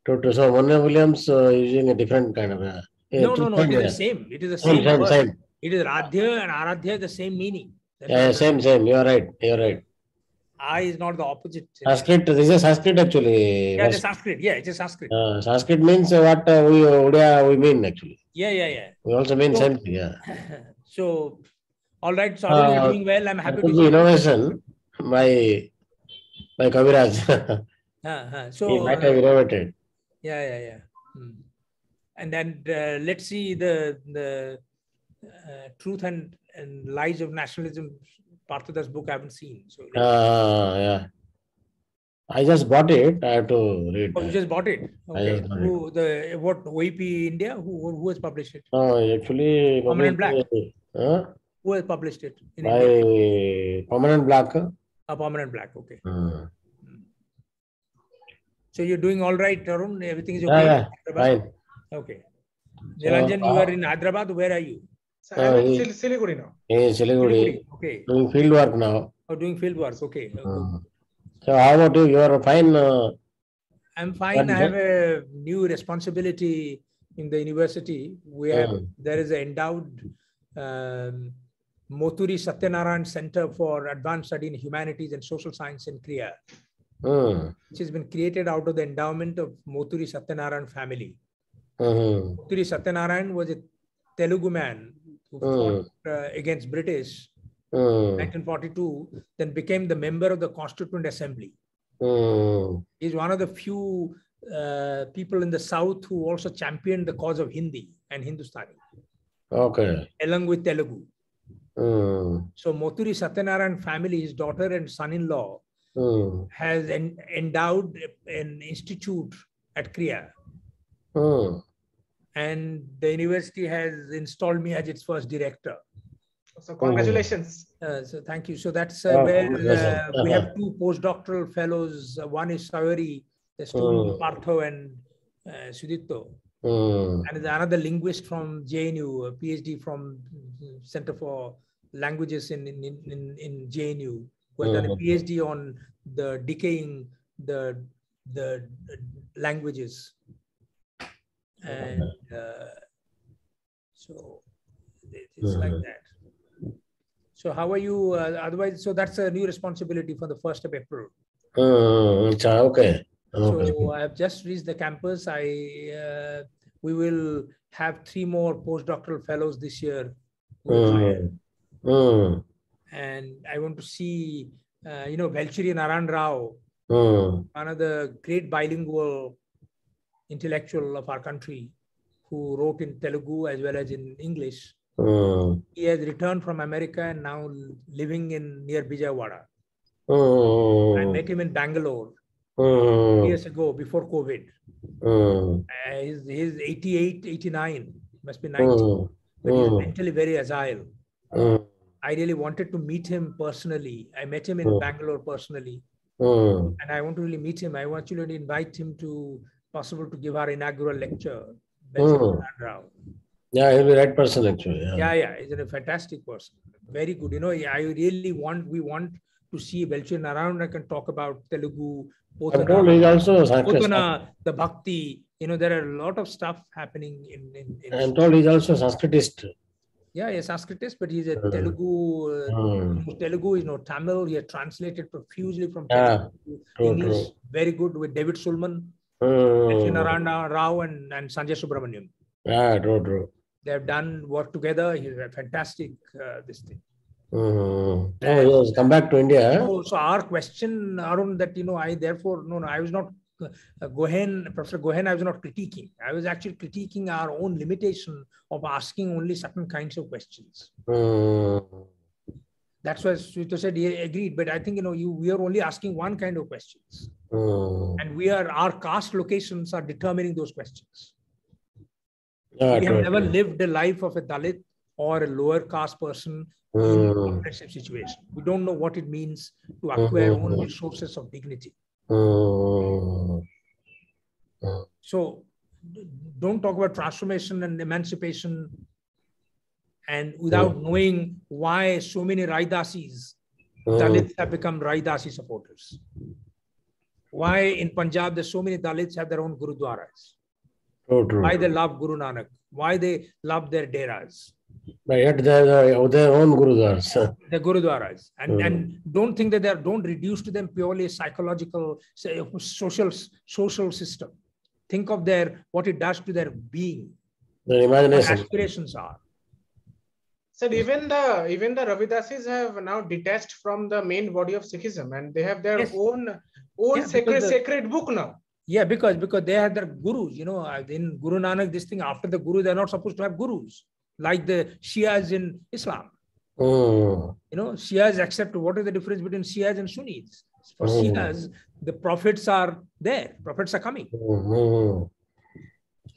S4: True, true. So Monier Williams uh, using a different kind of, uh,
S3: no, no, no. It is the same. It is the. Same, same, same. It is Radhya and Aradhya, the same meaning.
S4: Yeah, same, same. You are right. You are right.
S3: I is not the opposite.
S4: Sanskrit. This is Sanskrit actually.
S3: Yeah, it's Sanskrit. Yeah, it is Sanskrit.
S4: Uh, Sanskrit means what uh, we Odia we mean actually.
S3: Yeah, yeah, yeah.
S4: We also mean so, same thing. Yeah.
S3: so, all right. So, uh, you're doing well. I'm happy to.
S4: see innovation by by Kaviraj.
S3: uh, uh, so
S4: he might have innovated.
S3: Yeah, yeah, yeah. Hmm. And then uh, let's see the the uh, truth and and lies of nationalism Parthadas book I haven't seen. So
S4: uh, yeah. I just bought it. I have to read.
S3: Oh, you just bought it. Okay. Who the what OEP India? Who who has published it?
S4: Oh, actually.
S3: Permanent Black. Huh? Who has published it?
S4: In By India? Permanent Black.
S3: A permanent black. Okay. Uh. So you're doing all right, Tarun. Everything is okay.
S4: Yeah, yeah. Fine.
S3: Okay. Nilanjan, so, uh, you are in Hyderabad. Where are you?
S7: So uh, Siliguri now.
S4: In Siliguri. Okay. Doing field work now.
S3: Oh, doing field work. Okay.
S4: Uh, so how about you? You are fine. Uh,
S3: I'm fine. I have a new responsibility in the university. We have uh, there is an endowed um, Moturi Satyanarayan Center for Advanced Study in Humanities and Social Science in Krea, uh, which has been created out of the endowment of Moturi Satyanarayan family. Uh, Moturi Satyanarayan was a Telugu man who fought hmm. uh, against British mm. 1942, then became the member of the Constituent Assembly.
S4: Mm.
S3: He's one of the few uh, people in the South who also championed the cause of Hindi and Hindustani.
S4: Okay.
S3: Along with Telugu.
S4: Mm.
S3: So Moturi Satyanarayan family, his daughter and son-in-law, mm. has en- endowed an institute at Krea.
S4: Mm
S3: and the university has installed me as its first director.
S7: So congratulations.
S3: Uh, so thank you. So that's uh, oh, where uh, we have two postdoctoral fellows. Uh, one is Sayuri, the student mm. Partho and uh, Sudipta.
S4: Mm.
S3: And another linguist from JNU, a PhD from Center for Languages in, in, in, in JNU, who has mm. done a. PhD on the decaying the, the languages and uh, so it's mm-hmm. like that. So how are you? Uh, otherwise, so that's a new responsibility for the first of April.
S4: Mm, okay.
S3: okay. So I've just reached the campus. I uh, we will have three more postdoctoral fellows this year.
S4: Mm. Mm.
S3: And I want to see, uh, you know, Velcheru Narayan Rao, one of the great bilingual intellectual of our country who wrote in Telugu as well as in English.
S4: Mm.
S3: He has returned from America and now living in near Vijayawada.
S4: Mm.
S3: I met him in Bangalore
S4: mm.
S3: years ago before COVID.
S4: Uh,
S3: he's, he's 88, 89, must be 90, but he's mentally very agile. I really wanted to meet him personally. I met him in Bangalore personally. And I want to really meet him. I want you to invite him to possible to give our inaugural lecture.
S4: Mm. Yeah, he'll be right person actually. Yeah,
S3: yeah, yeah. he's a fantastic person. Very good. You know, I really want, we want to see Belchin around. I can talk about Telugu,
S4: Potana, he's also
S3: Potana, the Bhakti. You know, there are a lot of stuff happening in. in, in
S4: I'm told he's also Sanskritist.
S3: Yeah, he's Sanskritist, but he's a uh, Telugu. Uh,
S4: mm.
S3: Telugu is no Tamil. He has translated profusely from
S4: Telugu
S3: to true, English. True. Very good with David
S4: Shulman.
S3: Narayana Rao and, and Sanjay Subrahmanyam.
S4: Yeah, true, true.
S3: They have done work together. He's a fantastic uh, this thing.
S4: Mm. Oh, yes, come back to India.
S3: So, so, our question, Arun, that you know, I therefore no, no, I was not uh, Gohain, Professor Gohain, I was not critiquing. I was actually critiquing our own limitation of asking only certain kinds of questions.
S4: Mm.
S3: That's why Suito said he agreed. But I think you know, you we are only asking one kind of questions.
S4: Mm.
S3: And we are our caste locations are determining those questions.
S4: Yeah,
S3: we have never lived the life of a Dalit or a lower caste person
S4: mm.
S3: in a oppressive situation. We don't know what it means to acquire mm-hmm. own resources of dignity.
S4: Mm.
S3: So don't talk about transformation and emancipation and without knowing why so many Raidasis, Dalits have become Raidasi supporters. Why in Punjab there's so many Dalits have their own Gurudwaras.
S4: True, true.
S3: Why they love Guru Nanak? Why they love their deras?
S4: But yet they are their own gurudwaras.
S3: the gurudwaras and
S4: Mm.
S3: and don't think that they are don't reduce to them purely psychological say, social social system think of their what it does to their being
S4: Their
S3: what
S4: imagination.
S3: aspirations are
S7: Sir, even the even the Ravidasis have now detached from the main body of Sikhism, and they have their
S3: Yes.
S7: own own
S3: Yeah,
S7: sacred
S3: the-
S7: sacred book now.
S3: yeah because because they had their gurus you know uh, in guru nanak this thing after the guru they're not supposed to have gurus like the shias in islam
S4: Mm.
S3: you know shias accept what is the difference between shias and sunnis for
S4: Mm.
S3: shias the prophets are there prophets are coming
S4: Mm.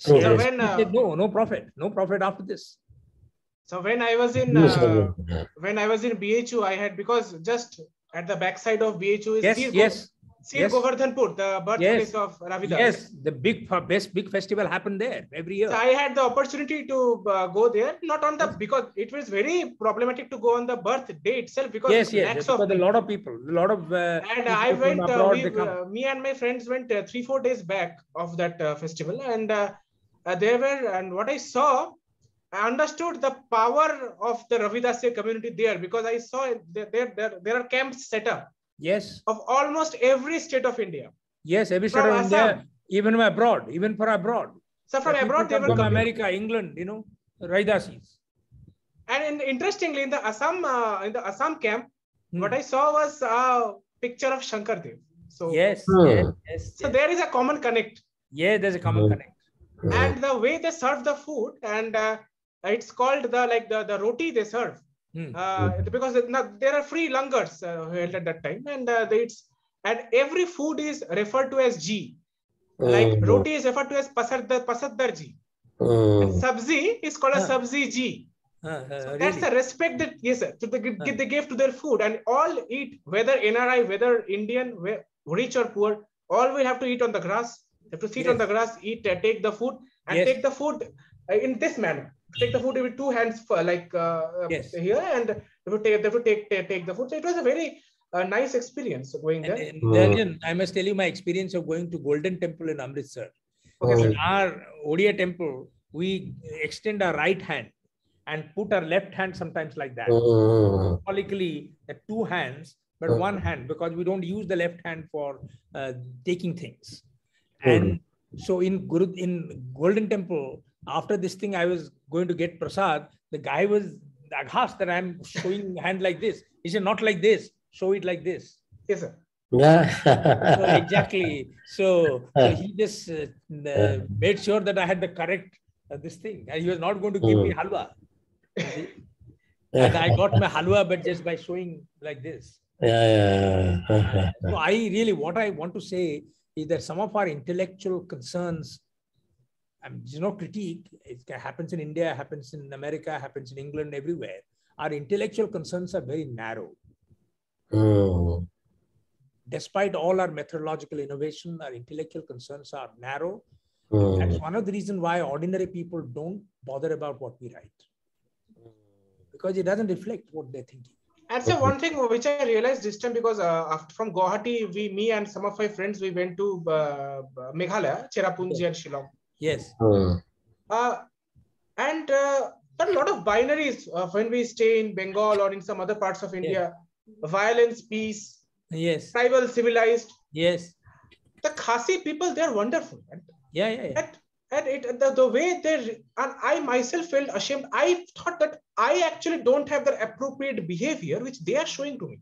S3: Shias
S4: So
S7: when, uh,
S3: said, no no prophet no prophet after this
S7: So when I was in
S4: Yes,
S7: uh,
S4: sir.
S7: when I was in BHU, I had because just at the backside of BHU is
S3: yes
S7: Sir
S3: yes
S7: Sir
S3: yes.
S7: Govardhanpur, the birthplace
S3: Yes.
S7: of Ravidas.
S3: Yes, the big f- best big festival happened there every year.
S7: So I had the opportunity to uh, go there, not on the because it was very problematic to go on the birth day itself because
S3: yes, yes,
S7: lakhs
S3: because
S7: of
S3: a lot of people, a lot of uh,
S7: and
S3: people
S7: I
S3: from
S7: went, uh,
S3: abroad,
S7: we,
S3: they come.
S7: uh, me and my friends went uh, three, four days back of that uh, festival. And uh, uh, there were, and what I saw, I understood the power of the Ravidasya community there because I saw it, there, there, there, there are camps set up
S3: yes,
S7: of almost every state of India.
S3: yes, every state
S7: From
S3: of India,
S7: Assam.
S3: even abroad, even for abroad.
S7: So from
S3: The
S7: abroad, they were
S3: from
S7: coming.
S3: America, England, you know, Raidasis.
S7: And in, interestingly, in the Assam, uh, in the Assam camp,
S3: Hmm.
S7: what I saw was a picture of Shankar Dev. So,
S3: Yes,
S4: Hmm.
S3: yes, yes,
S7: so
S3: yes.
S7: there is a common connect.
S3: Yeah, there's a common
S4: Hmm.
S3: connect.
S7: And the way they serve the food and uh, it's called the like the, the roti they serve
S3: Hmm.
S7: uh, because it- now there are free langars uh, held at that time and uh, they- it's and every food is referred to as g like
S4: Mm.
S7: roti is referred to as pasad pasadar ji
S4: Mm.
S7: and sabzi is called as
S3: Huh.
S7: sabzi ji
S3: Uh, uh,
S7: that's
S3: really?
S7: the respect that yes sir, to the,
S3: Huh.
S7: they gave to their food and all eat whether nri whether indian rich or poor all will have to eat on the grass they have to sit on the grass eat uh, take the food and
S3: Yes.
S7: take the food uh, in this manner take the food with two hands for, like uh, uh,
S3: Yes.
S7: here and they have to take they have to take, take take the food so it was a very uh, nice experience going there
S3: and. Darjan, I must tell you my experience of going to Golden Temple in Amritsar.
S7: okay sir.
S3: In our Odia temple, we extend our right hand and put our left hand sometimes like that.
S4: Mm.
S3: symbolically the two hands, but
S4: Uh.
S3: one hand because we don't use the left hand for uh, taking things.
S4: Mhm.
S3: And so in Guru in Golden Temple, after this thing, I was going to get prasad. The guy was aghast that I'm showing hand like this. He said, not like this. Show it like this.
S7: yes sir
S4: Yeah.
S3: So exactly. So, so he just uh, made sure that I had the correct uh, this thing. And he was not going to give me
S4: Mm.
S3: halwa. And I got my halwa, but just by showing like this.
S4: Yeah, yeah, yeah.
S3: So I really, what I want to say is that some of our intellectual concerns, um, there's no critique. It happens in India, happens in America, happens in England, everywhere. Our intellectual concerns are very narrow.
S4: Mm.
S3: Despite all our methodological innovation, our intellectual concerns are narrow.
S4: Mm.
S3: That's one of the reasons why ordinary people don't bother about what we write because it doesn't reflect what they're thinking.
S7: And so one thing which I realized this time because uh, after, from Guwahati, we, me and some of my friends, we went to uh, Meghalaya, Cherrapunji and Shillong.
S3: Yes.
S4: Mm.
S7: Uh, and uh, a lot of binaries uh, when we stay in Bengal or in some other parts of India. Violence, peace,
S3: Yes.
S7: tribal, civilized.
S3: Yes.
S7: The Khasi people, they're wonderful.
S3: Yeah. Yeah. yeah.
S7: and, and it, the, the way they, and I myself felt ashamed. I thought that I actually don't have the appropriate behavior which they are showing to me.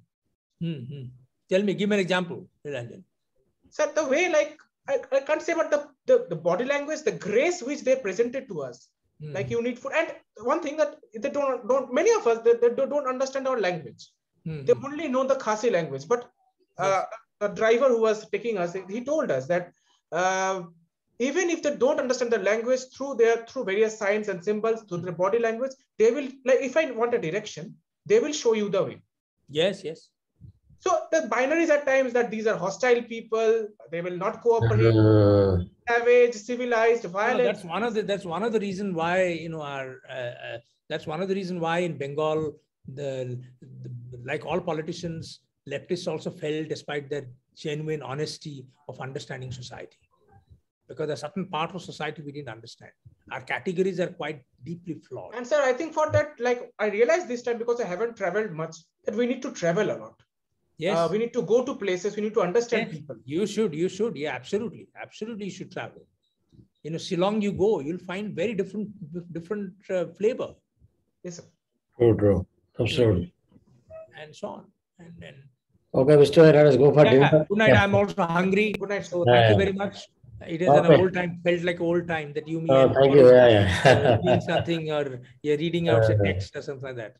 S3: Hmm, hmm. Tell me, give me an example.
S7: So the way, like, I, I can't say about the, the, the body language, the grace which they presented to us.
S3: Hmm.
S7: Like you need food. And one thing that they don't, don't many of us, they, they don't understand our language.
S3: Hmm,
S7: They only know the Khasi language. But uh, the driver who was taking us, he told us that uh, even if they don't understand the language through their through various signs and symbols, through their body language, they will like if I want a direction, they will show you the way.
S3: Yes. Yes.
S7: So the binaries at times that these are hostile people, they will not cooperate,
S4: Mm.
S7: savage, civilized,
S3: No,
S7: violent.
S3: that's one of the that's one of the reason why you know our uh, uh, that's one of the reason why in Bengal the, the like all politicians leftists also fell despite their genuine honesty of understanding society. because a certain part of society we didn't understand. Our categories are quite deeply flawed.
S7: And sir, I think for that, like I realized this time because I haven't traveled much, that we need to travel a lot.
S3: Yes.
S7: Uh, we need to go to places. We need to understand
S3: Yes.
S7: people.
S3: You should, you should. Yeah, absolutely. Absolutely, you should travel. You know, Shillong you go, you'll find very different, different uh, flavor
S7: Yes, sir.
S4: True, true. Absolutely.
S3: and so on. And then,
S4: Okay, Mr. Let us go for
S3: yeah,
S4: dinner.
S3: good night. I'm also hungry.
S7: Good night, sir.
S3: So thank
S4: Yeah.
S3: you very much. It is an old time, felt like old time that you, mean
S4: Oh,
S3: and
S4: thank you.
S3: is,
S4: Yeah,
S3: uh,
S4: yeah.
S3: doing something or you're reading out a
S4: Uh,
S3: text or something like that.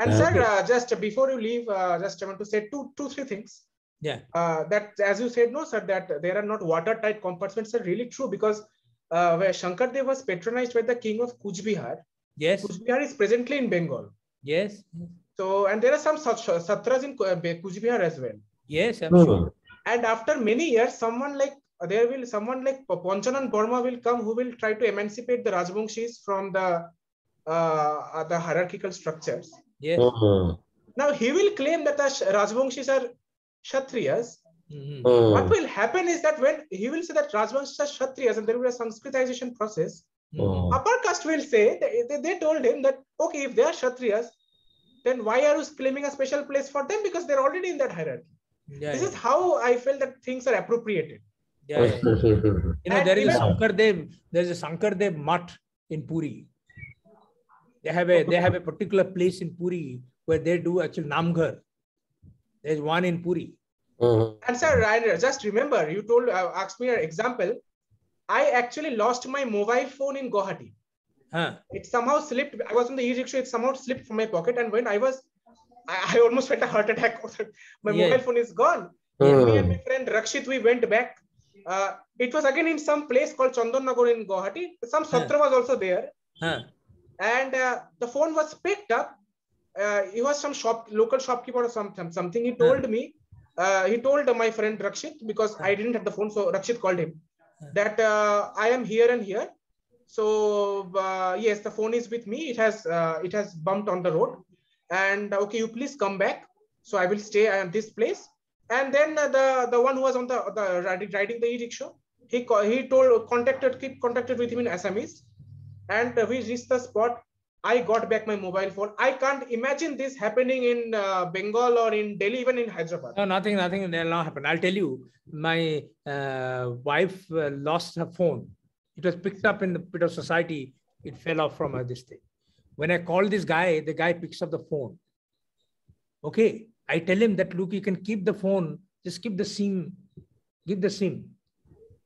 S7: And
S4: Okay.
S7: sir, uh, just before you leave, uh, just I want to say two, two, three things.
S3: Yeah.
S7: Uh, that as you said, no, sir, that there are not watertight compartments are really true because uh, where Shankardev was patronized by the king of Kuch Bihar,
S3: Yes.
S7: Kuch Bihar is presently in Bengal.
S3: Yes.
S7: So, and there are some such satras in Ku- uh, Kuch Bihar as well.
S3: Yes. I'm
S4: Hmm.
S3: sure.
S7: And after many years, someone like there will someone like Panchanan Barma will come who will try to emancipate the Rajbangshis from the uh, the hierarchical structures.
S3: Yes.
S4: Hmm.
S7: Now he will claim that the Sh- Rajbangshis are Kshatriyas.
S3: Mhm.
S4: Hmm.
S7: What will happen is that when he will say that Rajbangshis are Kshatriyas and there will be a Sanskritization process.
S4: Hmm.
S7: upper caste will say, they, they, told him that, okay, if they are Kshatriyas, then why are you claiming a special place for them? Because they're already in that hierarchy.
S3: Yeah.
S7: This
S3: yeah.
S7: is how I feel that things are appropriated.
S3: Yeah. You know, there is Sankardev, there's a Sankardev mutt in Puri. They have a they have a particular place in Puri where they do actually Namghar. There's one in Puri.
S4: Hmm.
S7: And sir, I just remember you told uh, asked me an example. I actually lost my mobile phone in Guwahati.
S3: Huh.
S7: It somehow slipped. I was on the e-rickshaw. It somehow slipped from my pocket, and when I was, I, I almost felt a heart attack. my
S3: Yeah.
S7: mobile phone is gone.
S4: Hmm.
S7: Me and my friend Rakshit, we went back. Uh, it was again in some place called Chandan Nagar in Guwahati. Some
S3: Yeah.
S7: satra was also there,
S3: Huh.
S7: And uh, the phone was picked up. Uh, he was some shop, local shopkeeper or something. Something he told me. Uh, he told my friend Rakshit because I didn't have the phone, so Rakshit called him that uh, I am here and here. So uh, yes, the phone is with me. It has uh, it has bumped on the road, and okay, you please come back. So I will stay at this place. And then uh, the the one who was on the, the riding, the e-rickshaw, he he told contacted keep contacted with him in Assamese, and uh, we reached the spot. I got back my mobile phone. I can't imagine this happening in uh, Bengal or in Delhi, even in Hyderabad.
S3: No, nothing, nothing will not happen. I'll tell you, my uh, wife uh, lost her phone. It was picked up in the pit of society. It fell off from her this thing. When I call this guy, the guy picks up the phone. Okay, I tell him that look, you can keep the phone, just keep the SIM, give the SIM,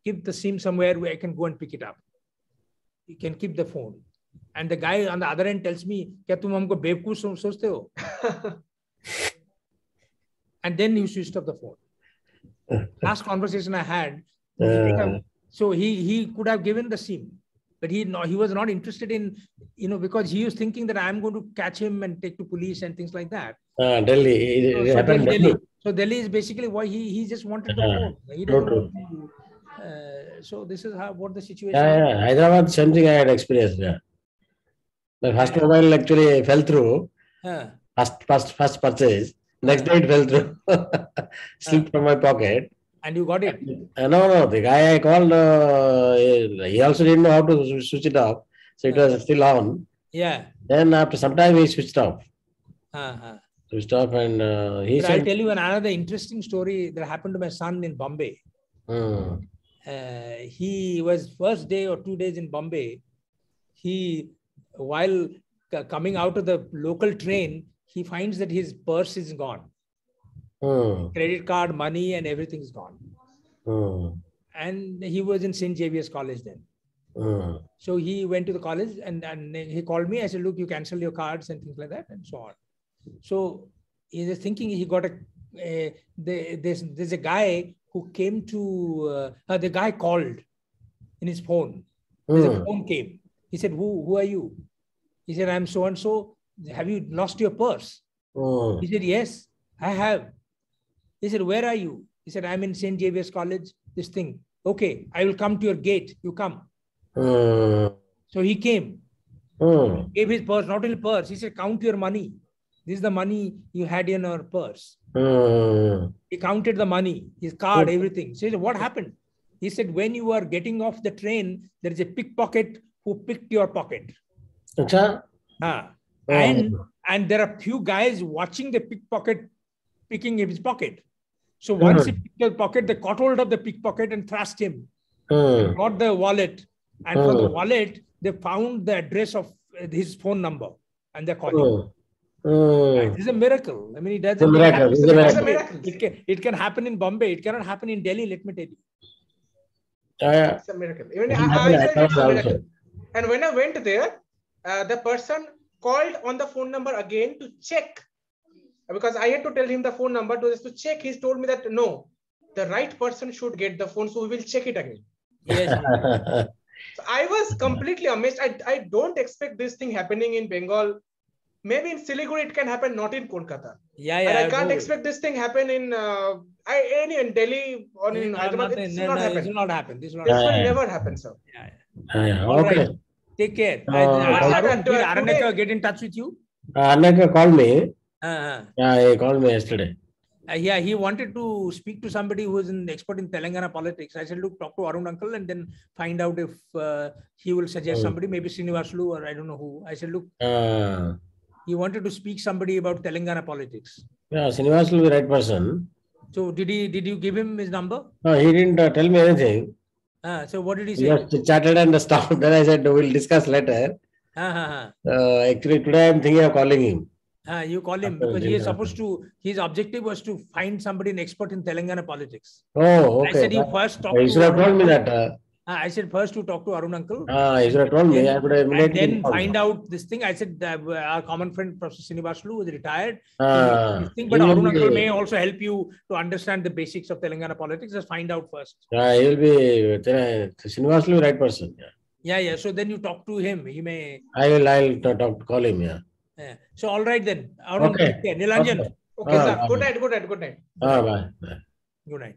S3: keep the SIM somewhere where I can go and pick it up You can keep the phone. And the guy on the other end tells me, क्या तुम हमको बेवकूफ सो- सोचते हो? and then he switched off the phone. Last conversation I had, he picked up-
S4: Uh,
S3: so he he could have given the SIM, but he no, he was not interested in, you know, because he was thinking that I'm going to catch him and take to police and things like that.
S4: uh, Delhi. It,
S3: So,
S4: it
S3: so
S4: happened in
S3: Delhi,
S4: Delhi.
S3: so Delhi is basically why he he just wanted the
S4: Uh,
S3: phone. He
S4: true,
S3: doesn't
S4: true.
S3: want to, uh, so this is how what the situation.
S4: Yeah, yeah. Hyderabad, same thing I had experienced. Yeah. My first mobile actually fell through.
S3: Huh.
S4: First, first, first purchase. Next day it fell through. Slipped from my pocket.
S3: and you got it.
S4: Uh, no, no. The guy I called, uh, he also didn't know how to switch it off. So it was still on.
S3: Yeah.
S4: Then after some time he switched off.
S3: Uh-huh.
S4: Switched off and uh, he
S3: But I'll tell you another interesting story that happened to my son in Bombay.
S4: Hmm.
S3: Uh, he was first day or two days in Bombay. He, while coming out of the local train, he finds that his purse is gone,
S4: Hmm.
S3: credit card, money, and everything's gone.
S4: Hmm.
S3: And he was in St. Xavier's College then.
S4: Hmm.
S3: So he went to the college and, and he called me. I said, Look, you cancel your cards and things like that, and so on. So he was thinking he got a, a the, there's, there's a guy who came to, uh, uh, the guy called in his phone. There's
S4: Hmm.
S3: phone came. He said, Who, who are you? He said, I'm so and so. Have you lost your purse?
S4: Hmm.
S3: He said, Yes, I have. He said, Where are you? He said, I'm in St. Xavier's College, this thing. Okay, I will come to your gate. You come.
S4: Hmm.
S3: So he came,
S4: Hmm.
S3: gave his purse, not only purse. He said, Count your money. This is the money you had in your purse.
S4: Hmm.
S3: He counted the money, his card, everything. So he said, What happened? He said, when you are getting off the train, there is a pickpocket who picked your pocket.
S4: Acha?
S3: Ah.
S4: Oh.
S3: And and there are few guys watching the pickpocket picking his pocket. So once he picked the pocket, they caught hold of the pickpocket and thrashed him.
S4: Hmm.
S3: Got the wallet, and from the wallet they found the address of uh, his phone number, and they called him.
S4: Hmm.
S3: It's a miracle. I mean, it doesn't.
S4: It's a miracle. It's a
S7: It's miracle.
S3: It can, it can happen in Bombay. It cannot happen in Delhi. Let me tell you.
S4: Yeah.
S7: It's a miracle. Even
S4: It
S7: I, I
S4: happened
S7: said
S4: at
S7: it's a miracle. And when I went there, uh, the person called on the phone number again to check because I had to tell him the phone number to, to check. He's told me that no, the right person should get the phone, so we will check it again.
S3: Yes.
S7: So I was completely amazed. I, I don't expect this thing happening in Bengal. Maybe in Siliguri it can happen, not in Kolkata.
S3: Yeah, yeah.
S7: and
S3: yeah.
S7: I can't
S3: no.
S7: expect this thing happen in uh, I, any in Delhi or in
S3: No,
S7: Hyderabad.
S3: nothing.
S7: It
S3: No,
S7: will not
S3: no,
S7: happen.
S3: This will not happen. This will not
S7: This
S3: happen.
S4: Yeah.
S7: never happen, sir.
S3: Yeah, yeah.
S4: Yeah.
S3: All
S4: Okay.
S3: right. Take care.
S4: Uh,
S3: I-
S4: thank-
S3: Arun, did
S7: Today-
S3: Araneka get in touch with you?
S4: Uh, Annaka called me.
S3: Uh,
S4: Yeah, he called me yesterday.
S3: uh, yeah, he wanted to speak to somebody who is an expert in Telangana politics. I said, look, talk to Arun uncle and then find out if uh, he will suggest
S4: Hmm.
S3: somebody, maybe Srinivaslu or I don't know who. I said, look,
S4: Uh,
S3: he wanted to speak somebody about Telangana politics.
S4: yeah, Srinivas will be the right person.
S3: So did he? Did you give him his number?
S4: No, he didn't uh, tell me anything.
S3: Uh, so what did he
S4: He
S3: say?
S4: just chatted and stopped. Then I said, we'll discuss later.
S3: Uh, uh,
S4: Uh, actually, today I'm thinking of calling him.
S3: uh, you call him
S4: After
S3: because he is supposed to. His objective was to find somebody an expert in Telangana politics.
S4: Oh, okay.
S3: I said you first talk
S4: You should have told me that. Uh,
S3: Uh, I said first to talk to Arun uncle.
S4: ah, you should have told me. I would have
S3: and then find out this thing. I said that our common friend Professor Srinivaslu is retired.
S4: Ah,
S3: this thing, but Arun uncle may also help you to understand the basics of Telangana politics. Just find out first.
S4: Ah, he will be. Uh, Srinivas will be the right person. Yeah.
S3: Yeah, yeah. So then you talk to him. He may.
S4: I will. I'll talk. Call him. Yeah.
S3: Yeah. So all right then. Arun,
S4: Okay.
S3: Nilanjan.
S4: Okay.
S7: Okay,
S4: Ah,
S7: sir.
S4: ah.
S7: Good night. Good night. Good night.
S4: Ah, bye. bye.
S3: Good night.